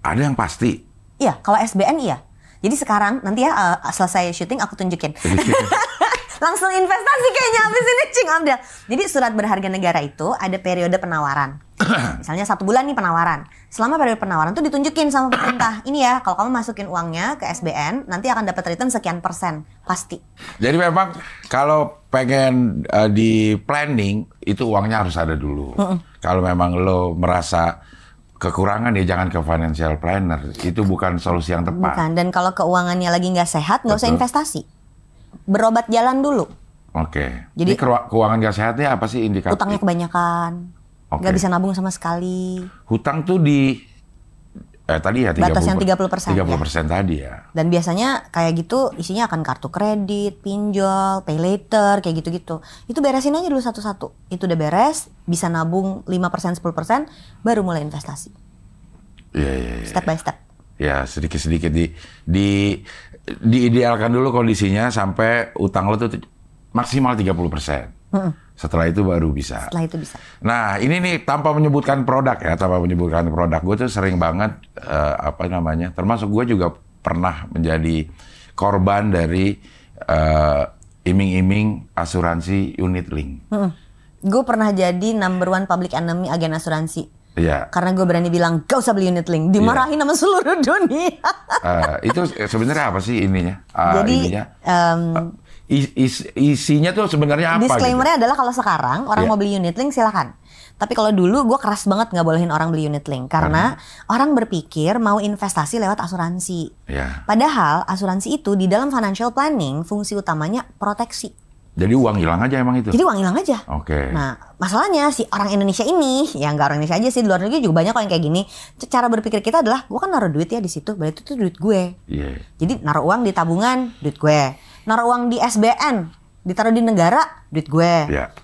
Ada yang pasti. Iya, kalau SBN iya. Jadi sekarang nanti ya eh, selesai syuting aku tunjukin. Langsung investasi kayaknya habis ini Cing Abdel. Jadi surat berharga negara itu ada periode penawaran. Misalnya satu bulan nih penawaran. Selama periode penawaran tuh ditunjukin sama pemerintah. Ini ya, kalau kamu masukin uangnya ke SBN, nanti akan dapat return sekian persen. Pasti. Jadi memang kalau pengen eh, di planning itu uangnya harus ada dulu. Kalau memang lo merasa kekurangan ya jangan ke financial planner. Itu bukan solusi yang tepat. Bukan. Dan kalau keuangannya lagi nggak sehat, nggak usah investasi. Berobat jalan dulu. Oke. Jadi- Jadi keuangan gak sehatnya apa sih indikator? Utangnya kebanyakan. Oke. Nggak bisa nabung sama sekali. Hutang tuh di eh tadi ya 30 Batas yang 30%, 30% tadi ya. Dan biasanya kayak gitu isinya akan kartu kredit, pinjol, pay later, kayak gitu-gitu. Itu beresin aja dulu satu-satu. Itu udah beres, bisa nabung 5%, 10%, baru mulai investasi. Iya iya iya. Step by step. Ya sedikit-sedikit di di diidealkan dulu kondisinya sampai utang lo tuh maksimal 30%. Setelah itu baru bisa. Setelah itu bisa. Nah ini nih tanpa menyebutkan produk ya, tanpa menyebutkan produk, gue tuh sering banget eh, apa namanya, termasuk gue juga pernah menjadi korban dari eh, iming-iming asuransi unit link. Gue pernah jadi number one public enemy agen asuransi. Iya. Karena gue berani bilang, gak usah beli unit link. Dimarahin sama seluruh dunia. Eh, itu sebenarnya apa sih ininya? Ah, Jadi, ininya? em, Is- is- isinya tuh sebenarnya apa? gitu? disclaimernya adalah kalau sekarang orang Iya. mau beli unit link silahkan. Tapi kalau dulu gue keras banget nggak bolehin orang beli unit link karena orang berpikir mau investasi lewat asuransi. Ya. Padahal asuransi itu di dalam financial planning fungsi utamanya proteksi. Jadi uang hilang aja emang itu. Jadi uang hilang aja. Oke. Nah, masalahnya si orang Indonesia ini, ya nggak orang Indonesia aja sih, di luar negeri juga banyak kok yang kayak gini. Cara berpikir kita adalah, gue kan naruh duit ya di situ, berarti itu duit gue. Iya. Jadi naruh uang di tabungan, duit gue. Naruh uang di SBN, ditaruh di negara, duit gue. Ya.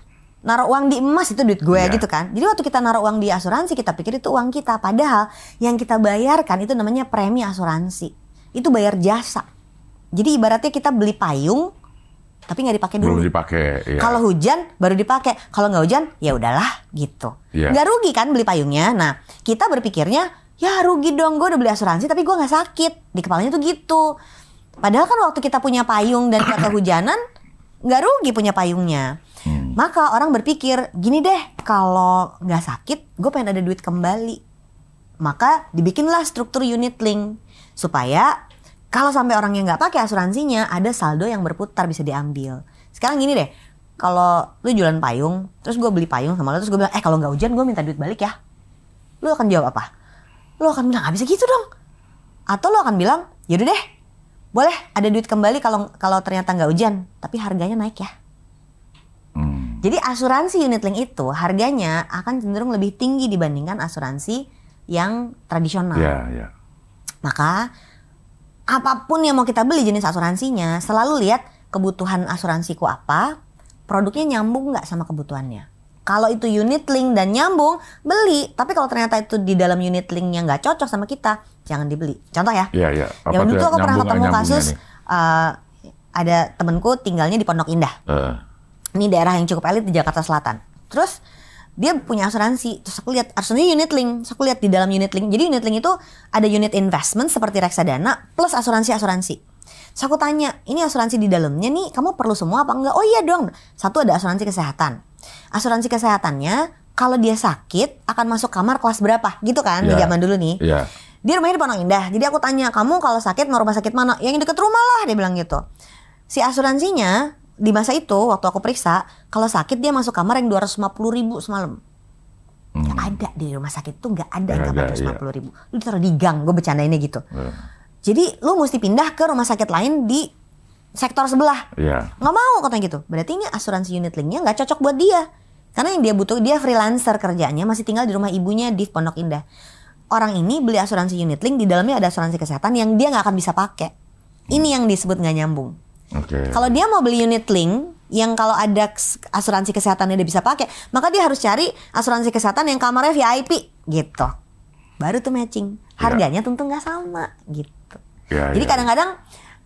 Naruh uang di emas itu duit gue Iya. gitu kan. Jadi waktu kita naruh uang di asuransi, kita pikir itu uang kita. Padahal yang kita bayarkan itu namanya premi asuransi. Itu bayar jasa. Jadi ibaratnya kita beli payung, tapi nggak dipakai dulu. Belum dipakai. Iya. Kalau hujan baru dipakai. Kalau nggak hujan ya udahlah gitu. Nggak rugi kan beli payungnya. Nah kita berpikirnya ya rugi dong gue udah beli asuransi tapi gue nggak sakit. Di kepalanya tuh gitu. Padahal kan waktu kita punya payung dan kita kehujanan nggak rugi punya payungnya. Hmm. Maka orang berpikir gini deh kalau nggak sakit gue pengen ada duit kembali. Maka dibikinlah struktur unit link supaya kalau sampai orangnya nggak pakai asuransinya ada saldo yang berputar bisa diambil. Sekarang gini deh, kalau lu jualan payung, terus gue beli payung sama lu, terus gue bilang, eh kalau nggak hujan gue minta duit balik ya. Lu akan jawab apa? Lu akan bilang, nggak bisa gitu dong. Atau lu akan bilang, yaudah deh, boleh ada duit kembali kalau kalau ternyata nggak hujan, tapi harganya naik ya. Hmm. Jadi asuransi unit link itu harganya akan cenderung lebih tinggi dibandingkan asuransi yang tradisional. Iya, iya. Maka apa pun yang mau kita beli jenis asuransinya, selalu lihat kebutuhan asuransiku apa, produknya nyambung nggak sama kebutuhannya. Kalau itu unit link dan nyambung, beli. Tapi kalau ternyata itu di dalam unit linknya nggak cocok sama kita, jangan dibeli. Contoh ya, Iya, iya. Zaman dulu tuh aku pernah ketemu nyambungnya kasus eh, ada temenku tinggalnya di Pondok Indah. Eh, Ini daerah yang cukup elit di Jakarta Selatan. Terus dia punya asuransi. Terus aku lihat asuransi unit link. Terus aku lihat di dalam unit link. Jadi unit link itu ada unit investment seperti reksadana plus asuransi-asuransi. Terus aku tanya, ini asuransi di dalamnya nih kamu perlu semua apa enggak? Oh iya dong. Satu ada asuransi kesehatan. Asuransi kesehatannya kalau dia sakit akan masuk kamar kelas berapa? Gitu kan di Iya. zaman dulu nih. Iya. Dia rumahnya di Pondok Indah. Jadi aku tanya, kamu kalau sakit mau rumah sakit mana? Yang deket rumah lah, dia bilang gitu. Si asuransinya di masa itu waktu aku periksa, kalau sakit dia masuk kamar yang 250 ribu semalam. Nggak ada di rumah sakit tuh nggak ada yang kamar ada, 250 ribu. Lu taruh di gang, gue bercandainnya gitu. Eh, Jadi lu mesti pindah ke rumah sakit lain di sektor sebelah. Iya. Nggak mau katanya gitu. Berarti ini asuransi unit linknya nggak cocok buat dia. Karena yang dia butuh, dia freelancer kerjanya, masih tinggal di rumah ibunya di Pondok Indah. Orang ini beli asuransi unit link, di dalamnya ada asuransi kesehatan yang dia nggak akan bisa pakai. Ini yang disebut nggak nyambung. Oke. Kalau dia mau beli unit link, yang kalau ada asuransi kesehatannya dia bisa pakai, maka dia harus cari asuransi kesehatan yang kamarnya VIP gitu. Baru tuh matching. Harganya tentu nggak sama gitu. Ya, Jadi ya. kadang-kadang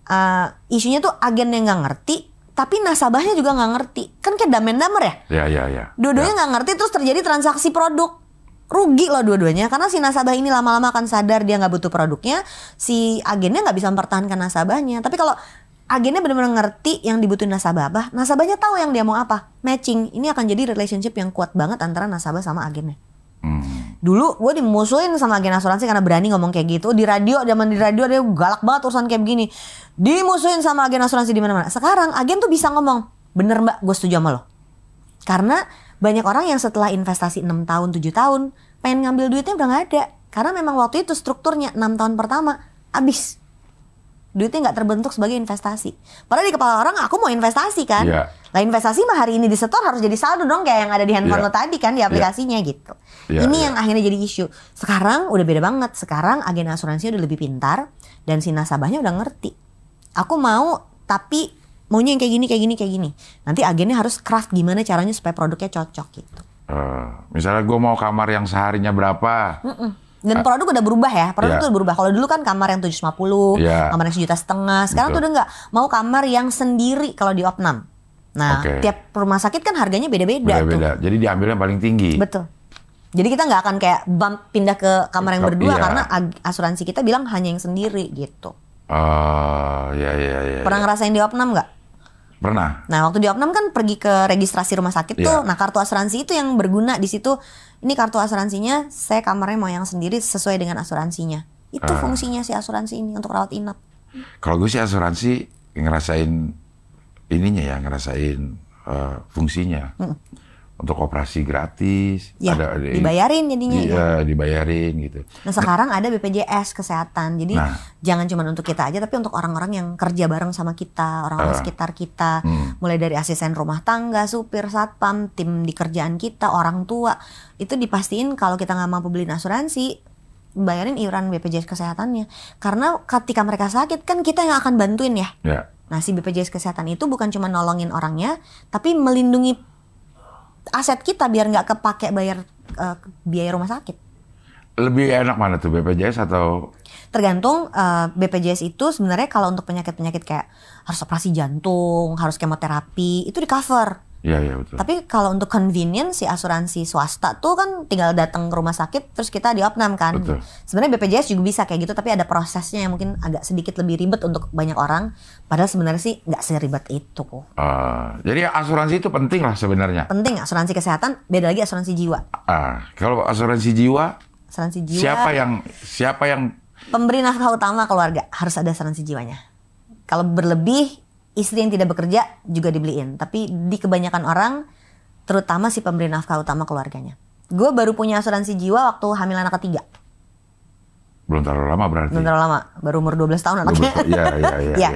uh, isunya tuh agen yang nggak ngerti, tapi nasabahnya juga nggak ngerti. Kan kayak damen-damer ya. Ya, ya, ya. Dua-duanya Ya. nggak ngerti terus terjadi transaksi produk. Rugi loh dua-duanya karena si nasabah ini lama-lama akan sadar dia nggak butuh produknya, si agennya nggak bisa mempertahankan nasabahnya. Tapi kalau agennya benar-benar ngerti yang dibutuhin nasabah apa, nasabahnya tahu yang dia mau apa, matching. Ini akan jadi relationship yang kuat banget antara nasabah sama agennya. Hmm. Dulu gue dimusuhin sama agen asuransi karena berani ngomong kayak gitu. Di radio, zaman di radio dia galak banget urusan kayak begini. Dimusuhin sama agen asuransi di mana-mana. Sekarang agen tuh bisa ngomong, bener mbak, gue setuju sama lo. Karena banyak orang yang setelah investasi 6 tahun, 7 tahun, pengen ngambil duitnya udah nggak ada. Karena memang waktu itu strukturnya 6 tahun pertama, habis. Duitnya nggak terbentuk sebagai investasi. Padahal di kepala orang aku mau investasi kan. Iya. Lah investasi mah hari ini disetor harus jadi saldo dong kayak yang ada di handphone Iya. lo tadi kan di aplikasinya gitu. Iya, ini iya. yang akhirnya jadi isu. Sekarang udah beda banget. Sekarang agen asuransi udah lebih pintar dan si nasabahnya udah ngerti. Aku mau tapi maunya yang kayak gini kayak gini kayak gini. Nanti agennya harus craft gimana caranya supaya produknya cocok gitu. Eh, misalnya gue mau kamar yang seharinya berapa? Dan produk udah berubah ya, produk Iya. tuh udah berubah. Kalau dulu kan kamar yang 750, Iya. kamar yang sejuta setengah. Sekarang Betul. tuh udah nggak mau kamar yang sendiri kalau di Opnam. Nah, Oke. tiap rumah sakit kan harganya beda-beda tuh. Beda-beda. Jadi diambil yang paling tinggi. Betul. Jadi kita nggak akan kayak bump pindah ke kamar yang berdua iya. karena asuransi kita bilang hanya yang sendiri gitu. Oh, ya, ya, ya. Pernah ya. ngerasain di Opnam nggak? Pernah. Nah waktu di Opnam kan pergi ke registrasi rumah sakit tuh. Iya. Nah kartu asuransi itu yang berguna di situ. Ini kartu asuransinya, saya kamarnya mau yang sendiri sesuai dengan asuransinya. Itu Ah. fungsinya si asuransi ini untuk rawat inap. Kalau gue sih asuransi ngerasain ininya ya, ngerasain eh, fungsinya. Untuk operasi gratis. Ya, ada, ada dibayarin jadinya. Iya, dibayarin gitu. Nah sekarang ada BPJS kesehatan, jadi Nah. jangan cuma untuk kita aja, tapi untuk orang-orang yang kerja bareng sama kita, orang-orang Ah. sekitar kita, Hmm. mulai dari asisten rumah tangga, supir, satpam, tim di kerjaan kita, orang tua, itu dipastiin kalau kita nggak mampu beli asuransi, bayarin iuran BPJS kesehatannya. Karena ketika mereka sakit kan kita yang akan bantuin ya. Ya. Nah si BPJS kesehatan itu bukan cuma nolongin orangnya, tapi melindungi aset kita biar nggak kepake bayar eh, biaya rumah sakit. Lebih enak mana tuh BPJS atau tergantung eh, BPJS itu sebenarnya kalau untuk penyakit-penyakit kayak harus operasi jantung, harus kemoterapi itu di cover. Iya, iya betul. Tapi kalau untuk convenience si asuransi swasta tuh kan tinggal datang ke rumah sakit terus kita diopnam kan. Betul. Sebenarnya BPJS juga bisa kayak gitu tapi ada prosesnya yang mungkin agak sedikit lebih ribet untuk banyak orang. Padahal sebenarnya sih nggak seribet itu. Eh, jadi asuransi itu penting lah sebenarnya. Penting asuransi kesehatan, beda lagi asuransi jiwa. Ah, kalau asuransi jiwa, Asuransi jiwa siapa yang siapa yang pemberi nafkah utama keluarga harus ada asuransi jiwanya. Kalau berlebih, istri yang tidak bekerja juga dibeliin. Tapi di kebanyakan orang, terutama si pemberi nafkah utama keluarganya. Gue baru punya asuransi jiwa waktu hamil anak ketiga. belum terlalu lama berarti? Belum terlalu lama, baru umur 12 tahun anaknya. 12 Iya, iya, iya. Ya. iya.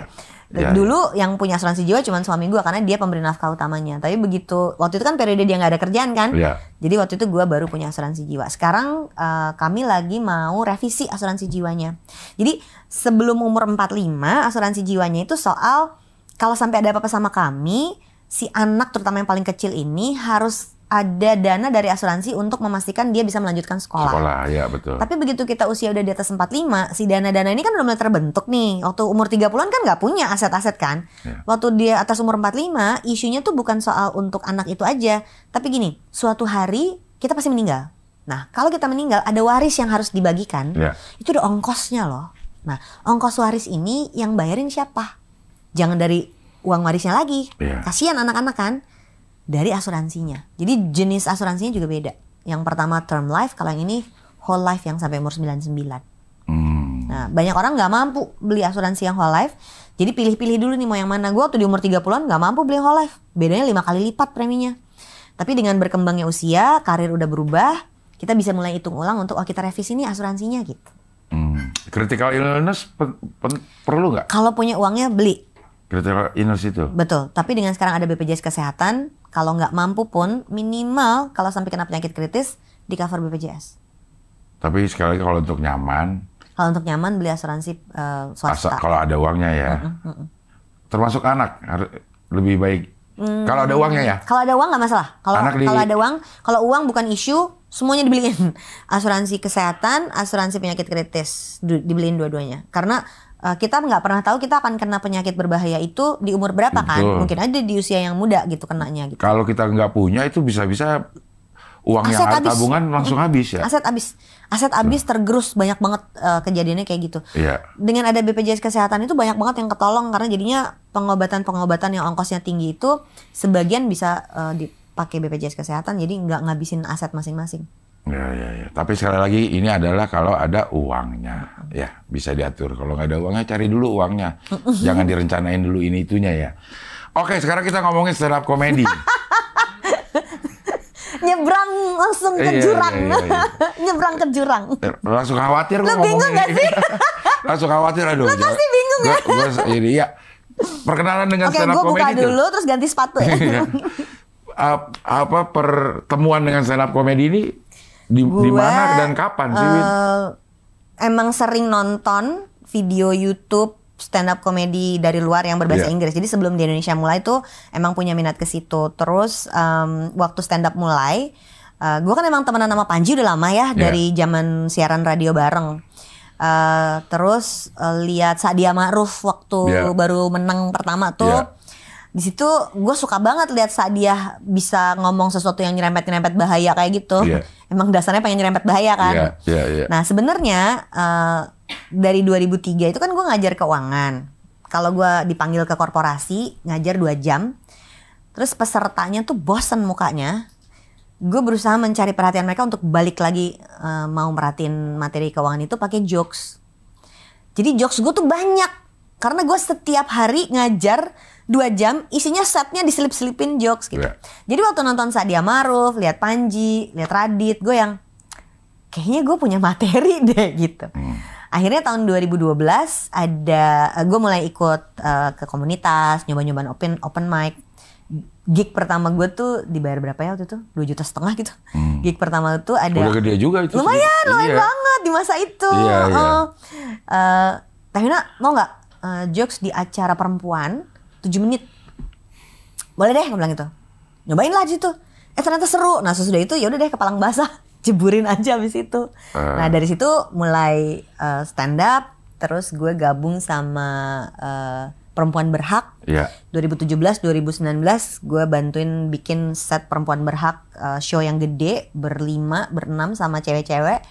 Ya, Dulu yang punya asuransi jiwa cuma suami gue karena dia pemberi nafkah utamanya. Tapi begitu waktu itu kan periode dia nggak ada kerjaan kan. Iya. Jadi waktu itu gue baru punya asuransi jiwa. Sekarang eh, kami lagi mau revisi asuransi jiwanya. Jadi sebelum umur 45 asuransi jiwanya itu soal kalau sampai ada apa-apa sama kami, si anak terutama yang paling kecil ini harus ada dana dari asuransi untuk memastikan dia bisa melanjutkan sekolah. Sekolah, ya betul. Tapi begitu kita usia udah di atas 45, si dana-dana ini kan udah mulai terbentuk nih. Waktu umur 30-an kan nggak punya aset-aset kan. Ya. Waktu dia atas umur 45, isunya tuh bukan soal untuk anak itu aja. Tapi gini, suatu hari kita pasti meninggal. Nah, kalau kita meninggal ada waris yang harus dibagikan. Ya. Itu ada ongkosnya loh. Nah, ongkos waris ini yang bayarin siapa? Jangan dari uang warisnya lagi. Iya. Kasihan anak-anak kan dari asuransinya. Jadi jenis asuransinya juga beda. Yang pertama term life, kalau yang ini whole life yang sampai umur 99. Hmm. Nah, banyak orang nggak mampu beli asuransi yang whole life. Jadi pilih-pilih dulu nih mau yang mana. Gue waktu di umur 30-an nggak mampu beli whole life. Bedanya lima kali lipat preminya. Tapi dengan berkembangnya usia, karir udah berubah, kita bisa mulai hitung ulang untuk oh kita revisi nih asuransinya gitu. Hmm. Critical illness pen- pen- perlu nggak? Kalau punya uangnya beli, Critical illness itu. betul. Tapi dengan sekarang ada BPJS Kesehatan, kalau nggak mampu pun minimal kalau sampai kena penyakit kritis di cover BPJS. Tapi sekali lagi kalau untuk nyaman, Kalau untuk nyaman beli asuransi asal swasta. kalau ada uangnya ya. Termasuk anak harus lebih baik. Kalau ada uangnya ya. Kalau ada uang nggak masalah. Kalau di- kalau ada uang, kalau uang bukan isu, semuanya dibeliin. Asuransi kesehatan, asuransi penyakit kritis, dibeliin dua-duanya. Karena uh, kita nggak pernah tahu kita akan kena penyakit berbahaya itu di umur berapa kan? Betul. Mungkin aja di usia yang muda gitu kenanya gitu. Kalau kita nggak punya itu bisa-bisa uang yang Aset ada habis. tabungan langsung habis ya. Aset habis, aset habis tergerus banyak banget uh, kejadiannya kayak gitu. Iya. Dengan ada BPJS kesehatan itu banyak banget yang ketolong karena jadinya pengobatan-pengobatan yang ongkosnya tinggi itu sebagian bisa uh, dipakai BPJS kesehatan jadi nggak ngabisin aset masing-masing. Ya, ya, ya. Tapi sekali lagi ini adalah kalau ada uangnya, ya bisa diatur. Kalau nggak ada uangnya, cari dulu uangnya. Jangan direncanain dulu ini itunya ya. Oke, sekarang kita ngomongin stand up comedy. nyebrang langsung ke Iya, jurang iya, iya, nyebrang ke jurang Langsung khawatir gua bingung ini. sih? Langsung khawatir aduh. Lu pasti bingung gua, gua, ini ya. Perkenalan dengan oke stand up gue buka comedy itu. dulu terus ganti sepatu ya Iya. Ap- apa pertemuan dengan stand up comedy ini di, di Gua, mana dan kapan sih? Eh, emang sering nonton video YouTube stand up komedi dari luar yang berbahasa Iya. Inggris. Jadi sebelum di Indonesia mulai tuh emang punya minat ke situ. Terus em, waktu stand up mulai, gue kan emang temenan sama Panji udah lama ya Iya. dari zaman siaran radio bareng. Eh, terus eh, lihat Sadia Ma'ruf waktu Iya. baru menang pertama tuh. Iya. Di situ gue suka banget lihat Sadia bisa ngomong sesuatu yang nyerempet-nyerempet bahaya kayak gitu. Iya. Emang dasarnya pengen nyerempet bahaya kan. Iya, iya, iya. Nah sebenarnya eh, dari 2003 itu kan gue ngajar keuangan. Kalau gue dipanggil ke korporasi ngajar dua jam, terus pesertanya tuh bosen mukanya. Gue berusaha mencari perhatian mereka untuk balik lagi eh, mau merhatiin materi keuangan itu pakai jokes. Jadi jokes gue tuh banyak karena gue setiap hari ngajar dua jam isinya setnya diselip-selipin jokes gitu. Iya. Jadi waktu nonton Sadia Maruf, lihat Panji, lihat Radit, gue yang kayaknya gue punya materi deh gitu. Akhirnya tahun 2012 ada gue mulai ikut eh, ke komunitas, nyoba-nyobain open open mic. Gig pertama gue tuh dibayar berapa ya waktu itu? 2 juta setengah gitu. Gig pertama tuh ada Udah gede juga itu. lumayan, lumayan Iya. banget di masa itu. Iya, iya. Oh. Eh, Teh Hina, mau nggak eh, jokes di acara perempuan 7 menit? Boleh deh, gue bilang gitu. Nyobain lah situ. Eh ternyata seru. Nah sesudah itu ya udah deh kepalang basah, jeburin aja abis itu. Ah. Nah dari situ mulai eh, stand up, terus gue gabung sama eh, Perempuan Berhak. Iya. 2017 2019 gue bantuin bikin set perempuan berhak uh, show yang gede berlima berenam sama cewek-cewek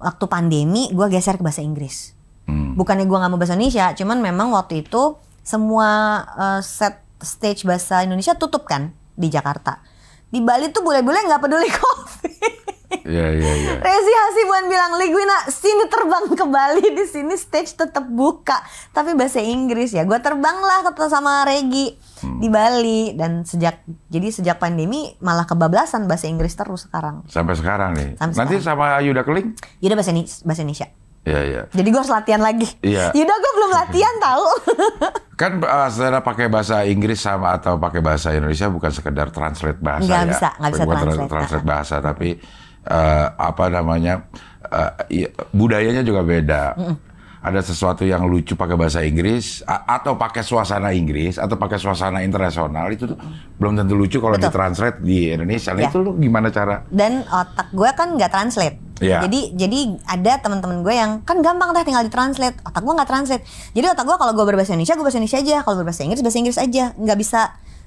waktu pandemi gue geser ke bahasa Inggris Hmm. bukannya gue nggak mau bahasa Indonesia cuman memang waktu itu semua uh, set stage bahasa Indonesia tutup kan di Jakarta di Bali tuh bule-bule nggak peduli covid Iya, iya, iya. Rezi Hasibuan bilang, Ligwina, sini terbang ke Bali, di sini stage tetap buka, tapi bahasa Inggris ya. Gue terbang lah ketemu sama Regi Hmm. di Bali dan sejak jadi sejak pandemi malah kebablasan bahasa Inggris terus sekarang. Sampai sekarang nih. Sampai Nanti sama Yuda Keling? Yaudah bahasa, Ini- bahasa Indonesia. Iya, iya. Jadi gue harus latihan lagi. Iya. Yaudah gue belum latihan tahu. Kan uh, setelah pakai bahasa Inggris sama atau pakai bahasa Indonesia bukan sekedar translate bahasa Nggak ya. bisa, nggak bisa Bukan tra- translate. translate bahasa, tapi uh, apa namanya uh, budayanya juga beda. Ada sesuatu yang lucu pakai bahasa Inggris atau pakai suasana Inggris atau pakai suasana internasional itu tuh belum tentu lucu kalau Betul. ditranslate di Indonesia. Nah, Ya. itu lu gimana cara? dan otak gue kan nggak translate. Iya. Jadi jadi ada teman-teman gue yang kan gampang dah tinggal ditranslate. Otak gue nggak translate. Jadi otak gue kalau gue berbahasa Indonesia gue bahasa Indonesia aja. Kalau berbahasa Inggris bahasa Inggris aja. Nggak bisa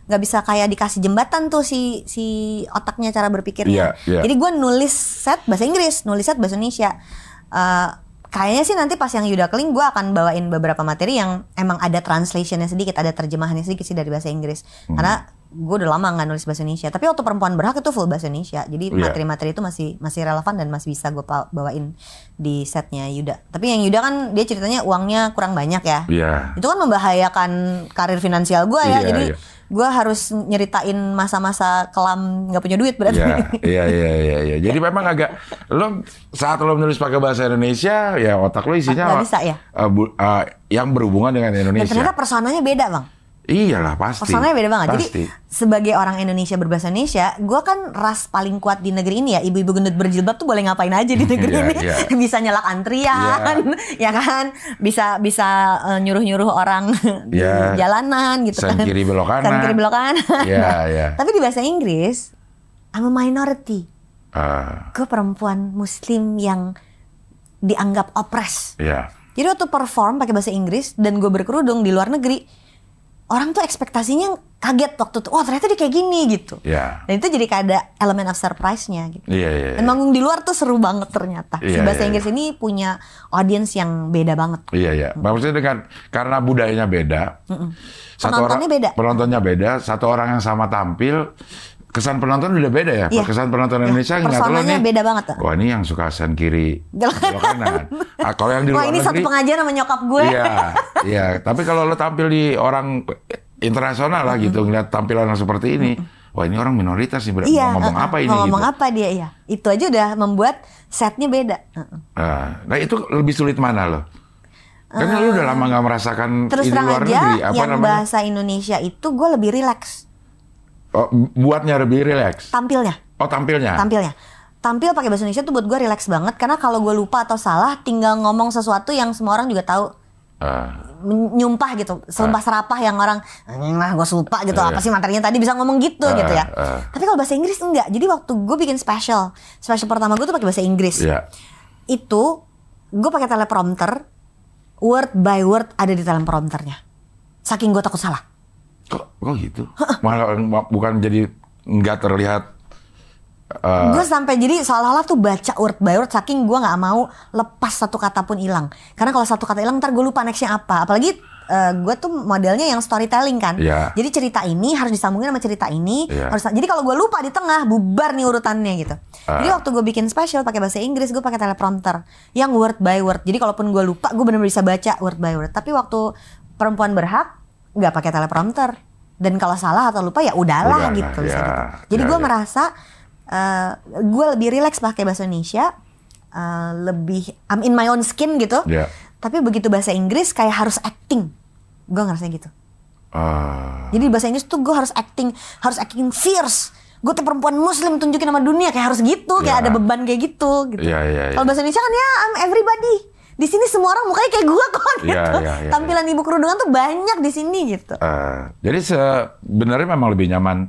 nggak bisa kayak dikasih jembatan tuh si si otaknya cara berpikirnya. Iya, iya. Jadi gue nulis set bahasa Inggris, nulis set bahasa Indonesia. Eh, kayaknya sih nanti pas yang Yuda Keling gue akan bawain beberapa materi yang emang ada translationnya sedikit, ada terjemahannya sedikit sih dari bahasa Inggris. Hmm. Karena gue udah lama nggak nulis bahasa Indonesia. Tapi waktu perempuan berhak itu full bahasa Indonesia. Jadi Iya. materi-materi itu masih masih relevan dan masih bisa gue bawain di setnya Yuda. Tapi yang Yuda kan dia ceritanya uangnya kurang banyak ya. Iya. Itu kan membahayakan karir finansial gue ya. Iya, Jadi iya. Gue harus nyeritain masa-masa kelam nggak punya duit berarti. Iya, iya, iya, iya, iya. Jadi memang agak lo saat lo menulis pakai bahasa Indonesia, ya otak lo isinya Nggak bisa ya? eh, bu- eh, yang berhubungan dengan Dan Indonesia. ternyata personanya beda bang. Iyalah pasti. Personanya beda banget. Jadi Pasti. sebagai orang Indonesia berbahasa Indonesia, gue kan ras paling kuat di negeri ini ya. Ibu-ibu gendut berjilbab tuh boleh ngapain aja di negeri Iya, ini. iya. Bisa nyelak antrian, ya kan. Bisa bisa eh, nyuruh-nyuruh orang di Iya. jalanan gitu Sen kan. kiri belok kanan. Sen kiri belok kanan. Iya, iya. Tapi di bahasa Inggris, I'm a minority. Eh, Gue perempuan Muslim yang dianggap oppress. Iya. Jadi waktu perform pakai bahasa Inggris dan gue berkerudung di luar negeri, orang tuh ekspektasinya kaget waktu itu. Oh ternyata dia kayak gini gitu. Iya. Dan itu jadi kayak ada elemen of surprise-nya gitu. Iya, iya. Dan manggung di luar tuh seru banget ternyata. si Iya, bahasa iya, Inggris iya. ini punya audience yang beda banget. Iya iya. Maksudnya dengan karena budayanya beda, Penontonnya beda. Penontonnya beda. Satu orang yang sama tampil, kesan penonton udah beda ya. Iya. Kesan penonton Iya. Indonesia lo Personanya nih. beda banget. Wah ini yang suka sen kiri, Belok kanan. Ah, kalau yang di Wah luar ini satu negeri, pengajian sama nyokap gue. Iya, iya. Tapi kalau lo tampil di orang internasional lah gitu, ngeliat tampilan yang seperti ini, wah ini orang minoritas nih, ber- Iya, mau ngomong uh-uh. apa ini Mau gitu. ngomong apa dia ya? Itu aja udah membuat setnya beda. Uh-uh. Nah, Nah itu lebih sulit mana lo? Karena lu udah lama nggak merasakan Eh, Terus ini terang luar aja, negeri, apa yang namanya? bahasa Indonesia itu gue lebih rileks Oh, buatnya lebih rileks. tampilnya. Oh tampilnya. tampilnya tampil pakai bahasa Indonesia tuh buat gue relax banget karena kalau gue lupa atau salah tinggal ngomong sesuatu yang semua orang juga tahu Ah, Men- nyumpah gitu sumpah serapah yang orang lah gue lupa gitu Iya. apa sih materinya tadi bisa ngomong gitu Ah, gitu ya ah. tapi kalau bahasa Inggris enggak jadi waktu gue bikin special special pertama gue tuh pakai bahasa Inggris Iya. itu gue pakai teleprompter word by word ada di teleprompternya saking gue takut salah Kok, kok gitu? Malah ma- bukan jadi nggak terlihat. eh, gue sampai jadi seolah-olah tuh baca word by word saking gue nggak mau lepas satu kata pun hilang karena kalau satu kata hilang ntar gue lupa nextnya apa apalagi gue tuh modelnya yang storytelling kan Iya. jadi cerita ini harus disambungin sama cerita ini Iya. harus jadi kalau gue lupa di tengah bubar nih urutannya gitu jadi Ah. waktu gue bikin special pakai bahasa Inggris gue pakai teleprompter yang word by word jadi kalaupun gue lupa gue benar-benar bisa baca word by word tapi waktu perempuan berhak nggak pakai teleprompter dan kalau salah atau lupa ya udahlah Udahlah, gitu ya. gitu. jadi Ya, gue ya. merasa eh, gue lebih rileks pakai bahasa Indonesia eh, lebih I'm in my own skin gitu Ya. tapi begitu bahasa Inggris kayak harus acting gue ngerasa gitu ah, jadi di bahasa Inggris tuh gue harus acting harus acting fierce gue tuh perempuan muslim tunjukin sama dunia kayak harus gitu kayak Ya. ada beban kayak gitu gitu iya, iya. kalau bahasa Indonesia kan ya I'm everybody di sini semua orang mukanya kayak gue kok Iya, gitu iya, iya, tampilan ibu kerudungan tuh banyak di sini gitu eh, jadi sebenarnya memang lebih nyaman.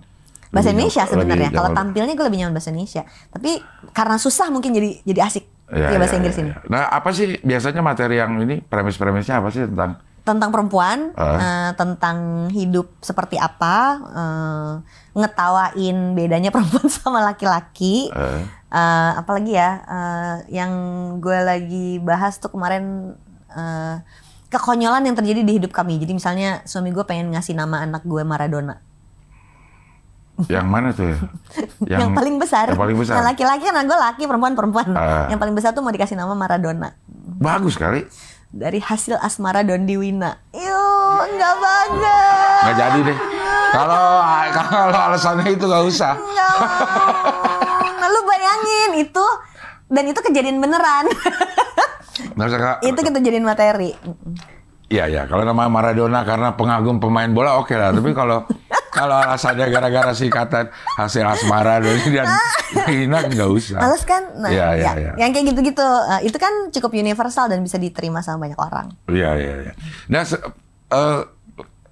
bahasa lebih Indonesia sebenarnya kalau tampilnya gue lebih nyaman bahasa Indonesia tapi karena susah mungkin jadi jadi asik Iya, ya bahasa iya, Inggris iya, ini iya. Nah, apa sih biasanya materi yang ini premis-premisnya apa sih tentang? tentang perempuan, Ah. eh, tentang hidup seperti apa, eh, ngetawain bedanya perempuan sama laki-laki, Eh. Eh, apalagi ya, eh, yang gue lagi bahas tuh kemarin eh, kekonyolan yang terjadi di hidup kami. Jadi misalnya suami gue pengen ngasih nama anak gue Maradona, Yang mana tuh? yang, paling besar, Yang paling besar. Yang laki-laki kan gue laki, perempuan perempuan. Ah. Yang paling besar tuh mau dikasih nama Maradona Bagus kali. dari hasil asmara Dondi Wina. Yuh, nggak bagus. Nggak jadi deh. Kalau kalau alasannya itu nggak usah. Enggak. Lu bayangin itu dan itu kejadian beneran. Usah kak. itu kejadian materi. Iya ya. Kalau nama Maradona karena pengagum pemain bola oke lah. Tapi kalau Kalau alasannya gara-gara singkatan hasil asmara dan dan hina nggak usah. Males kan? Nah, Iya, iya, ya, iya. yang kayak gitu-gitu. Eh, itu kan cukup universal dan bisa diterima sama banyak orang. Iya iya iya. Nah se-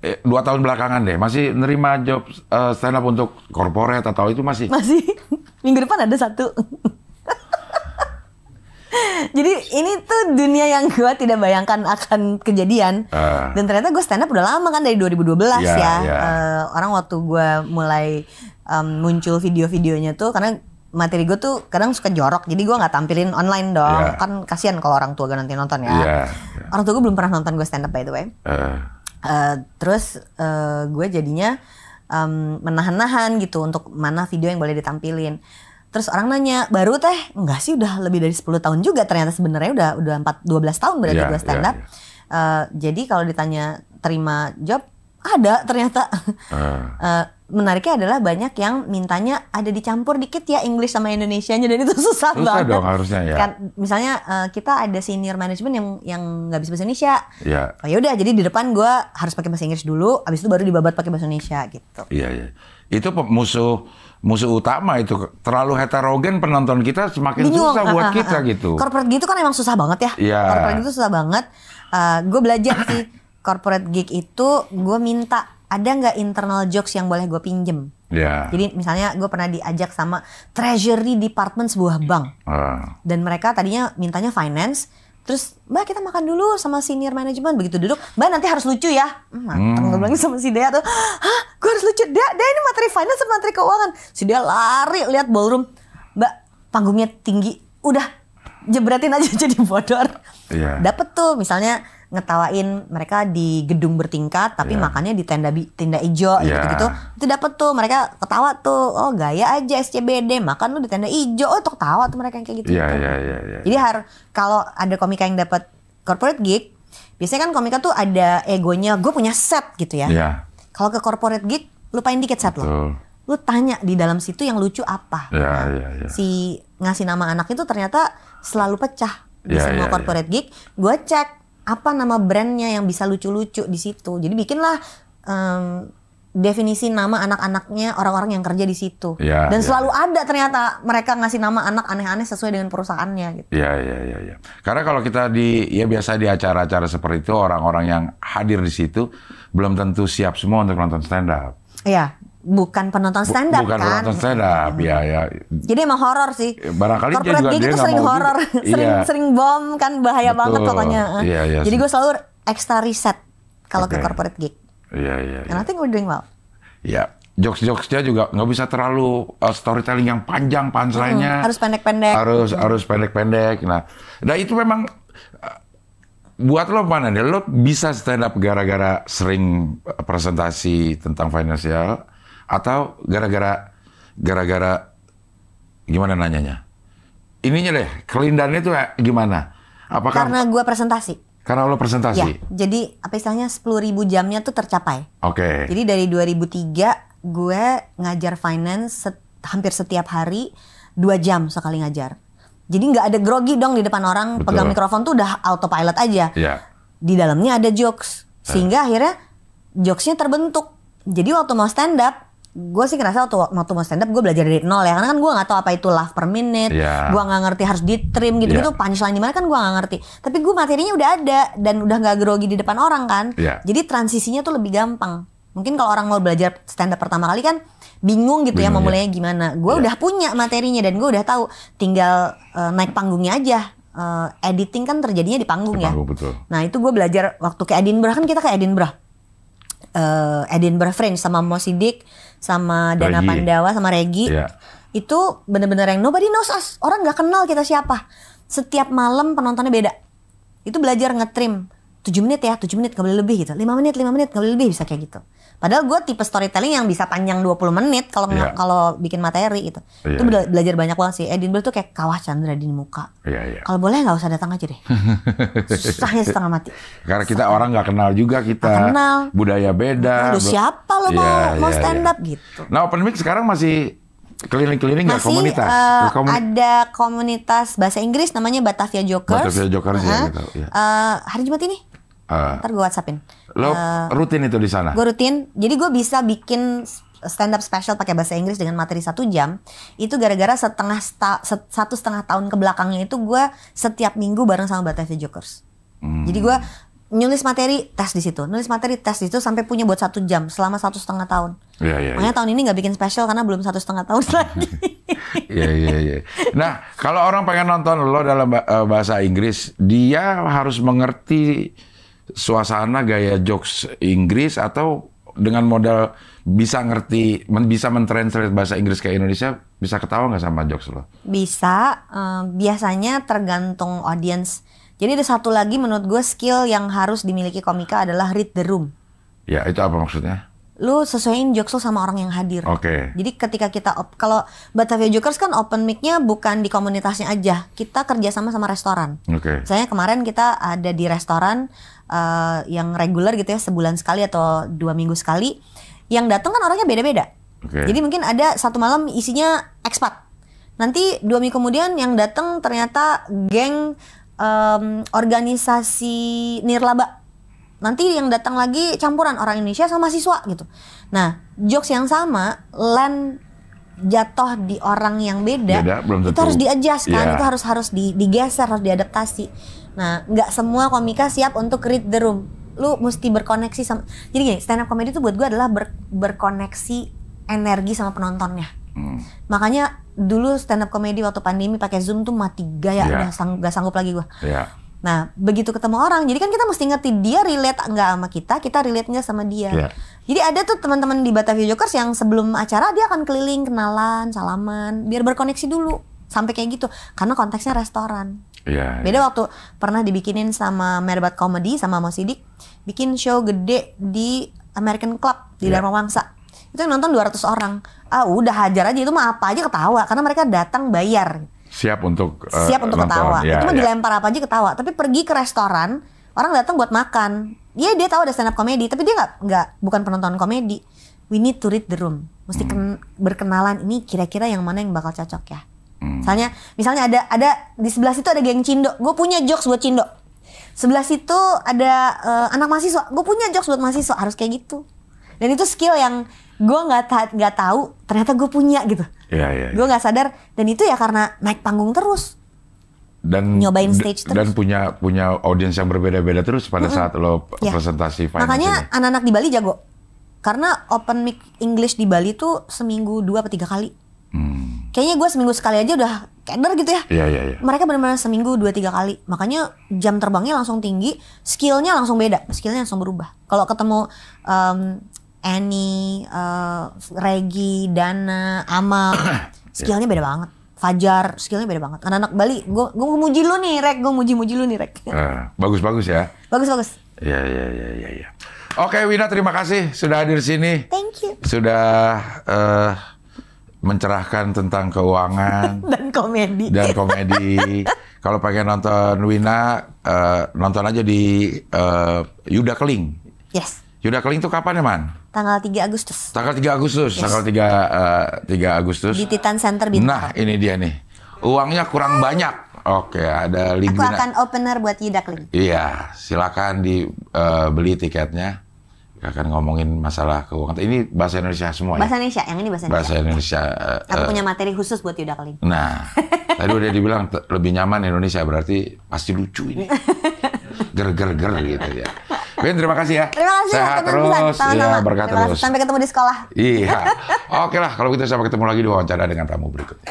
eh, dua tahun belakangan deh masih nerima job eh, stand up untuk corporate atau itu masih? Masih minggu depan ada satu. Jadi ini tuh dunia yang gue tidak bayangkan akan kejadian. Ah. Dan ternyata gue stand up udah lama kan dari 2012 Iya, ya. iya. Eh, orang waktu gue mulai em, muncul video-videonya tuh karena materi gue tuh kadang suka jorok. Jadi gue nggak tampilin online dong. Iya. Kan kasihan kalau orang tua gue nanti nonton ya. Iya. iya. Orang tua gue belum pernah nonton gue stand up by the way. Eh, Eh, terus eh, gue jadinya em, menahan-nahan gitu untuk mana video yang boleh ditampilin. Terus orang nanya, baru teh? Enggak sih, udah lebih dari 10 tahun juga ternyata sebenarnya udah udah 4 12 tahun berarti Iya, gue stand iya, up. Eh, jadi kalau ditanya terima job, ada ternyata. eh. Eh, menariknya adalah banyak yang mintanya ada dicampur dikit ya English sama Indonesianya dan itu susah, Susah banget. dong harusnya ya. Kan, misalnya eh, kita ada senior management yang yang nggak bisa bahasa Indonesia. Iya. Oh yaudah, jadi di depan gue harus pakai bahasa Inggris dulu, abis itu baru dibabat pakai bahasa Indonesia gitu. Iya, iya. Itu musuh musuh utama itu terlalu heterogen penonton kita semakin susah Ah, buat kita gitu. Corporate gitu kan emang susah banget ya. Iya. Corporate gitu susah banget. gue belajar sih corporate gig itu gue minta ada nggak internal jokes yang boleh gue pinjem. Iya. Jadi misalnya gue pernah diajak sama treasury department sebuah bank. Ah, dan mereka tadinya mintanya finance. Terus mbak kita makan dulu sama senior manajemen begitu duduk mbak nanti harus lucu ya. Hmm, mateng gue bilang sama si Dea tuh hah? Gue harus lucu? Dea Dea ini materi finance atau materi keuangan? Si Dea lari lihat ballroom mbak panggungnya tinggi. Udah jebretin aja jadi bodor. Iya. dapet tuh misalnya ngetawain mereka di gedung bertingkat tapi Iya. makannya di tenda bi- tenda ijo Iya. gitu gitu itu dapet tuh mereka ketawa tuh oh gaya aja SCBD makan lu di tenda ijo oh tuh ketawa tuh mereka yang kayak gitu Iya, iya, iya, iya. jadi harus kalau ada komika yang dapat corporate gig, biasanya kan komika tuh ada egonya, gue punya set gitu ya. Iya. Kalau ke corporate gig, lupain dikit set lo. Lu tanya di dalam situ yang lucu apa. Iya, iya, iya. Si ngasih nama anak itu ternyata selalu pecah di Iya, semua iya, corporate gig. Gue cek apa nama brandnya yang bisa lucu-lucu di situ. Jadi bikinlah em, definisi nama anak-anaknya orang-orang yang kerja di situ. Iya, Dan iya. selalu ada ternyata mereka ngasih nama anak aneh-aneh sesuai dengan perusahaannya gitu. Iya, iya, iya, iya. Karena kalau kita di ya biasa di acara-acara seperti itu orang-orang yang hadir di situ belum tentu siap semua untuk nonton stand up. Iya, bukan penonton stand up Bukan kan. penonton stand up, ya ya. Jadi emang horor sih. Barangkali dia Corporate juga gig dia itu sering horor, sering Iya. sering bom kan bahaya Betul. banget pokoknya. Iya, iya Jadi gue selalu extra reset kalau ke Oke. corporate gig. Iya, iya, And iya. I think we're doing well. Ya, jokes-jokesnya juga nggak bisa terlalu uh, storytelling yang panjang punchline-nya. Hmm, harus pendek-pendek. Harus harus pendek-pendek. Nah, nah itu memang uh, buat lo mana nih? Lo bisa stand up gara-gara sering uh, presentasi tentang finansial atau gara-gara gara-gara gimana nanyanya? Ininya deh, kelindannya itu gimana? Apakah Karena gue presentasi. karena lo Ya, presentasi? jadi apa istilahnya 10.000 ribu jamnya tuh tercapai. Oke. Jadi dari 2003 gue ngajar finance set- hampir setiap hari dua jam sekali ngajar. Jadi nggak ada grogi dong di depan orang Betul. pegang mikrofon tuh udah autopilot aja. Ya. Di dalamnya ada jokes sehingga akhirnya jokesnya terbentuk. Jadi waktu mau stand up, gue sih ngerasa waktu, waktu mau stand up gue belajar dari nol ya karena kan gue nggak tahu apa itu laugh per minute, Iya. gue nggak ngerti harus di trim gitu-gitu Iya. punchline di mana kan gue nggak ngerti. Tapi gue materinya udah ada dan udah nggak grogi di depan orang kan. Iya. Jadi transisinya tuh lebih gampang. Mungkin kalau orang mau belajar stand up pertama kali kan bingung gitu ya Bingung, mau ya. mulainya gimana. Gue Iya. udah punya materinya dan gue udah tahu tinggal eh, naik panggungnya aja. Eh, editing kan terjadinya di panggung Di ya. panggung, betul. Nah itu gue belajar waktu ke Edinburgh kan kita ke Edinburgh. Eh, Edinburgh Fringe sama Mo Sidik sama Dana Regi. Pandawa sama Regi. Iya. Itu bener-bener yang nobody knows us. Orang nggak kenal kita siapa. Setiap malam penontonnya beda. Itu belajar ngetrim. 7 menit ya, 7 menit gak boleh lebih gitu. 5 menit, 5 menit gak boleh lebih bisa kayak gitu. Padahal gue tipe storytelling yang bisa panjang 20 menit kalau Iya. kalau bikin materi gitu. Iya, itu bela- belajar banyak banget sih. Edinburgh tuh kayak kawah Chandra di muka. Iya, iya. Kalau boleh nggak usah datang aja deh. Susahnya setengah mati. Karena kita orang nggak kenal juga kita. Nggak kenal. Budaya beda. Lu siapa lo mau Iya, mau iya, stand iya. up gitu. Nah, open mic sekarang masih keliling-keliling nggak komunitas? eh, Ke komu- ada komunitas bahasa Inggris namanya Batavia Jokkers. Batavia Jokers ya, Heeh. gitu, iya. Eh, hari Jumat ini Ah. Ntar gue whatsappin. Lo rutin itu di sana? Gue rutin, jadi gue bisa bikin stand up special pakai bahasa Inggris dengan materi satu jam. Itu gara-gara setengah sta- set- satu setengah tahun ke belakangnya itu gue setiap minggu bareng sama Batavia Jokers. Hmm. Jadi gue nulis materi tes di situ, nulis materi tes di situ sampai punya buat satu jam selama satu setengah tahun. Iya, iya, Makanya tahun ini nggak bikin special karena belum satu setengah tahun lagi. Iya, iya, iya. Nah, kalau orang pengen nonton lo dalam eh, bahasa Inggris, dia harus mengerti suasana gaya jokes Inggris atau dengan modal bisa ngerti, men- bisa mentranslate bahasa Inggris ke Indonesia, bisa ketawa nggak sama jokes lo? Bisa, eh, biasanya tergantung audience. Jadi ada satu lagi menurut gue skill yang harus dimiliki komika adalah read the room. Ya, itu apa maksudnya? Lu sesuaiin jokes lu sama orang yang hadir. Oke. Jadi ketika kita kalau Batavia Jokers kan open mic-nya bukan di komunitasnya aja, kita kerjasama sama restoran. Oke. Misalnya kemarin kita ada di restoran eh, yang reguler gitu ya sebulan sekali atau dua minggu sekali. Yang datang kan orangnya beda-beda. Oke. Jadi mungkin ada satu malam isinya ekspat. Nanti dua minggu kemudian yang datang ternyata geng em, organisasi nirlaba. Nanti yang datang lagi campuran orang Indonesia sama siswa gitu. Nah, jokes yang sama land jatuh di orang yang beda, Beda, belum itu tentu. harus di-adjust kan, Iya. itu harus harus di, digeser, harus diadaptasi. Nah, nggak semua komika siap untuk read the room. Lu mesti berkoneksi sama. Jadi gini, stand up comedy itu buat gue adalah ber- berkoneksi energi sama penontonnya. Hmm. Makanya dulu stand up comedy waktu pandemi pakai Zoom tuh mati gaya, Iya. udah sang, gak sanggup lagi gue. Ya. Nah, begitu ketemu orang, jadi kan kita mesti ngerti dia relate nggak sama kita, kita relate nggak sama dia. Iya. Jadi ada tuh teman-teman di Batavia Jokers yang sebelum acara dia akan keliling, kenalan, salaman, biar berkoneksi dulu. Sampai kayak gitu, karena konteksnya restoran. Iya. Beda waktu pernah dibikinin sama Merbat Comedy sama Mo Sidik, bikin show gede di American Club di Iya. Dharma Wangsa. Itu yang nonton 200 orang. Ah udah hajar aja itu mah apa aja ketawa karena mereka datang bayar Siap untuk eh, siap untuk nonton. ketawa. Ya, itu mah ya. dilempar apa aja ketawa. Tapi pergi ke restoran, orang datang buat makan. Iya dia tahu ada stand up comedy, tapi dia nggak nggak bukan penonton komedi. We need to read the room. Mesti ken- berkenalan ini kira-kira yang mana yang bakal cocok ya. Hmm. Misalnya, misalnya ada ada di sebelah situ ada geng Cindo. Gue punya jokes buat Cindo. Sebelah situ ada eh, anak mahasiswa. Gue punya jokes buat mahasiswa. Harus kayak gitu. Dan itu skill yang gue nggak ta- nggak tahu. Ternyata gue punya gitu. Iya, iya. Gue nggak sadar. Dan itu ya karena naik panggung terus. dan nyobain stage terus. dan punya punya audiens yang berbeda-beda terus pada saat lo Ya. presentasi finance Makanya anak-anak di Bali jago. Karena open mic English di Bali tuh seminggu dua atau tiga kali. Hmm. Kayaknya gue seminggu sekali aja udah keder gitu ya. Iya iya iya. Mereka benar-benar seminggu dua tiga kali. Makanya jam terbangnya langsung tinggi, skillnya langsung beda, skillnya langsung berubah. Kalau ketemu um, Annie, uh, Regi, Dana, Amal, skillnya beda banget. Fajar, skillnya beda banget. Anak-anak Bali, gue gue muji lu nih, Rek. Gue muji-muji lu nih, Rek. Eh, bagus-bagus ya. bagus bagus. Iya iya iya iya. iya. Oke Wina terima kasih sudah hadir sini. Thank you. Sudah eh, mencerahkan tentang keuangan Dan komedi. dan komedi. Kalau pengen nonton Wina eh, nonton aja di eh, Yuda Keling. Yes. Yuda Keling tuh kapan ya man? Tanggal 3 Agustus. Tanggal 3 Agustus, tanggal 3 eh, 3 Agustus. Di Titan Center Bintaro. Nah, ini dia nih. Uangnya kurang banyak. Oke, ada link Aku akan opener buat Yudakling. Iya, silakan dibeli tiketnya. Akan ngomongin masalah keuangan. Ini bahasa Indonesia semua ya. Bahasa Indonesia, yang ini bahasa Indonesia. Bahasa Indonesia. eh, Aku eh, punya materi khusus buat Yudakling. Nah, tadi udah dibilang lebih nyaman Indonesia berarti pasti lucu ini. Ger ger ger gitu ya. Win, terima kasih ya. Terima kasih Sehat terus, ya Terima kasih. terus. Sampai ketemu di sekolah. Iya. Oke lah, kalau gitu sampai ketemu lagi di wawancara dengan tamu berikutnya.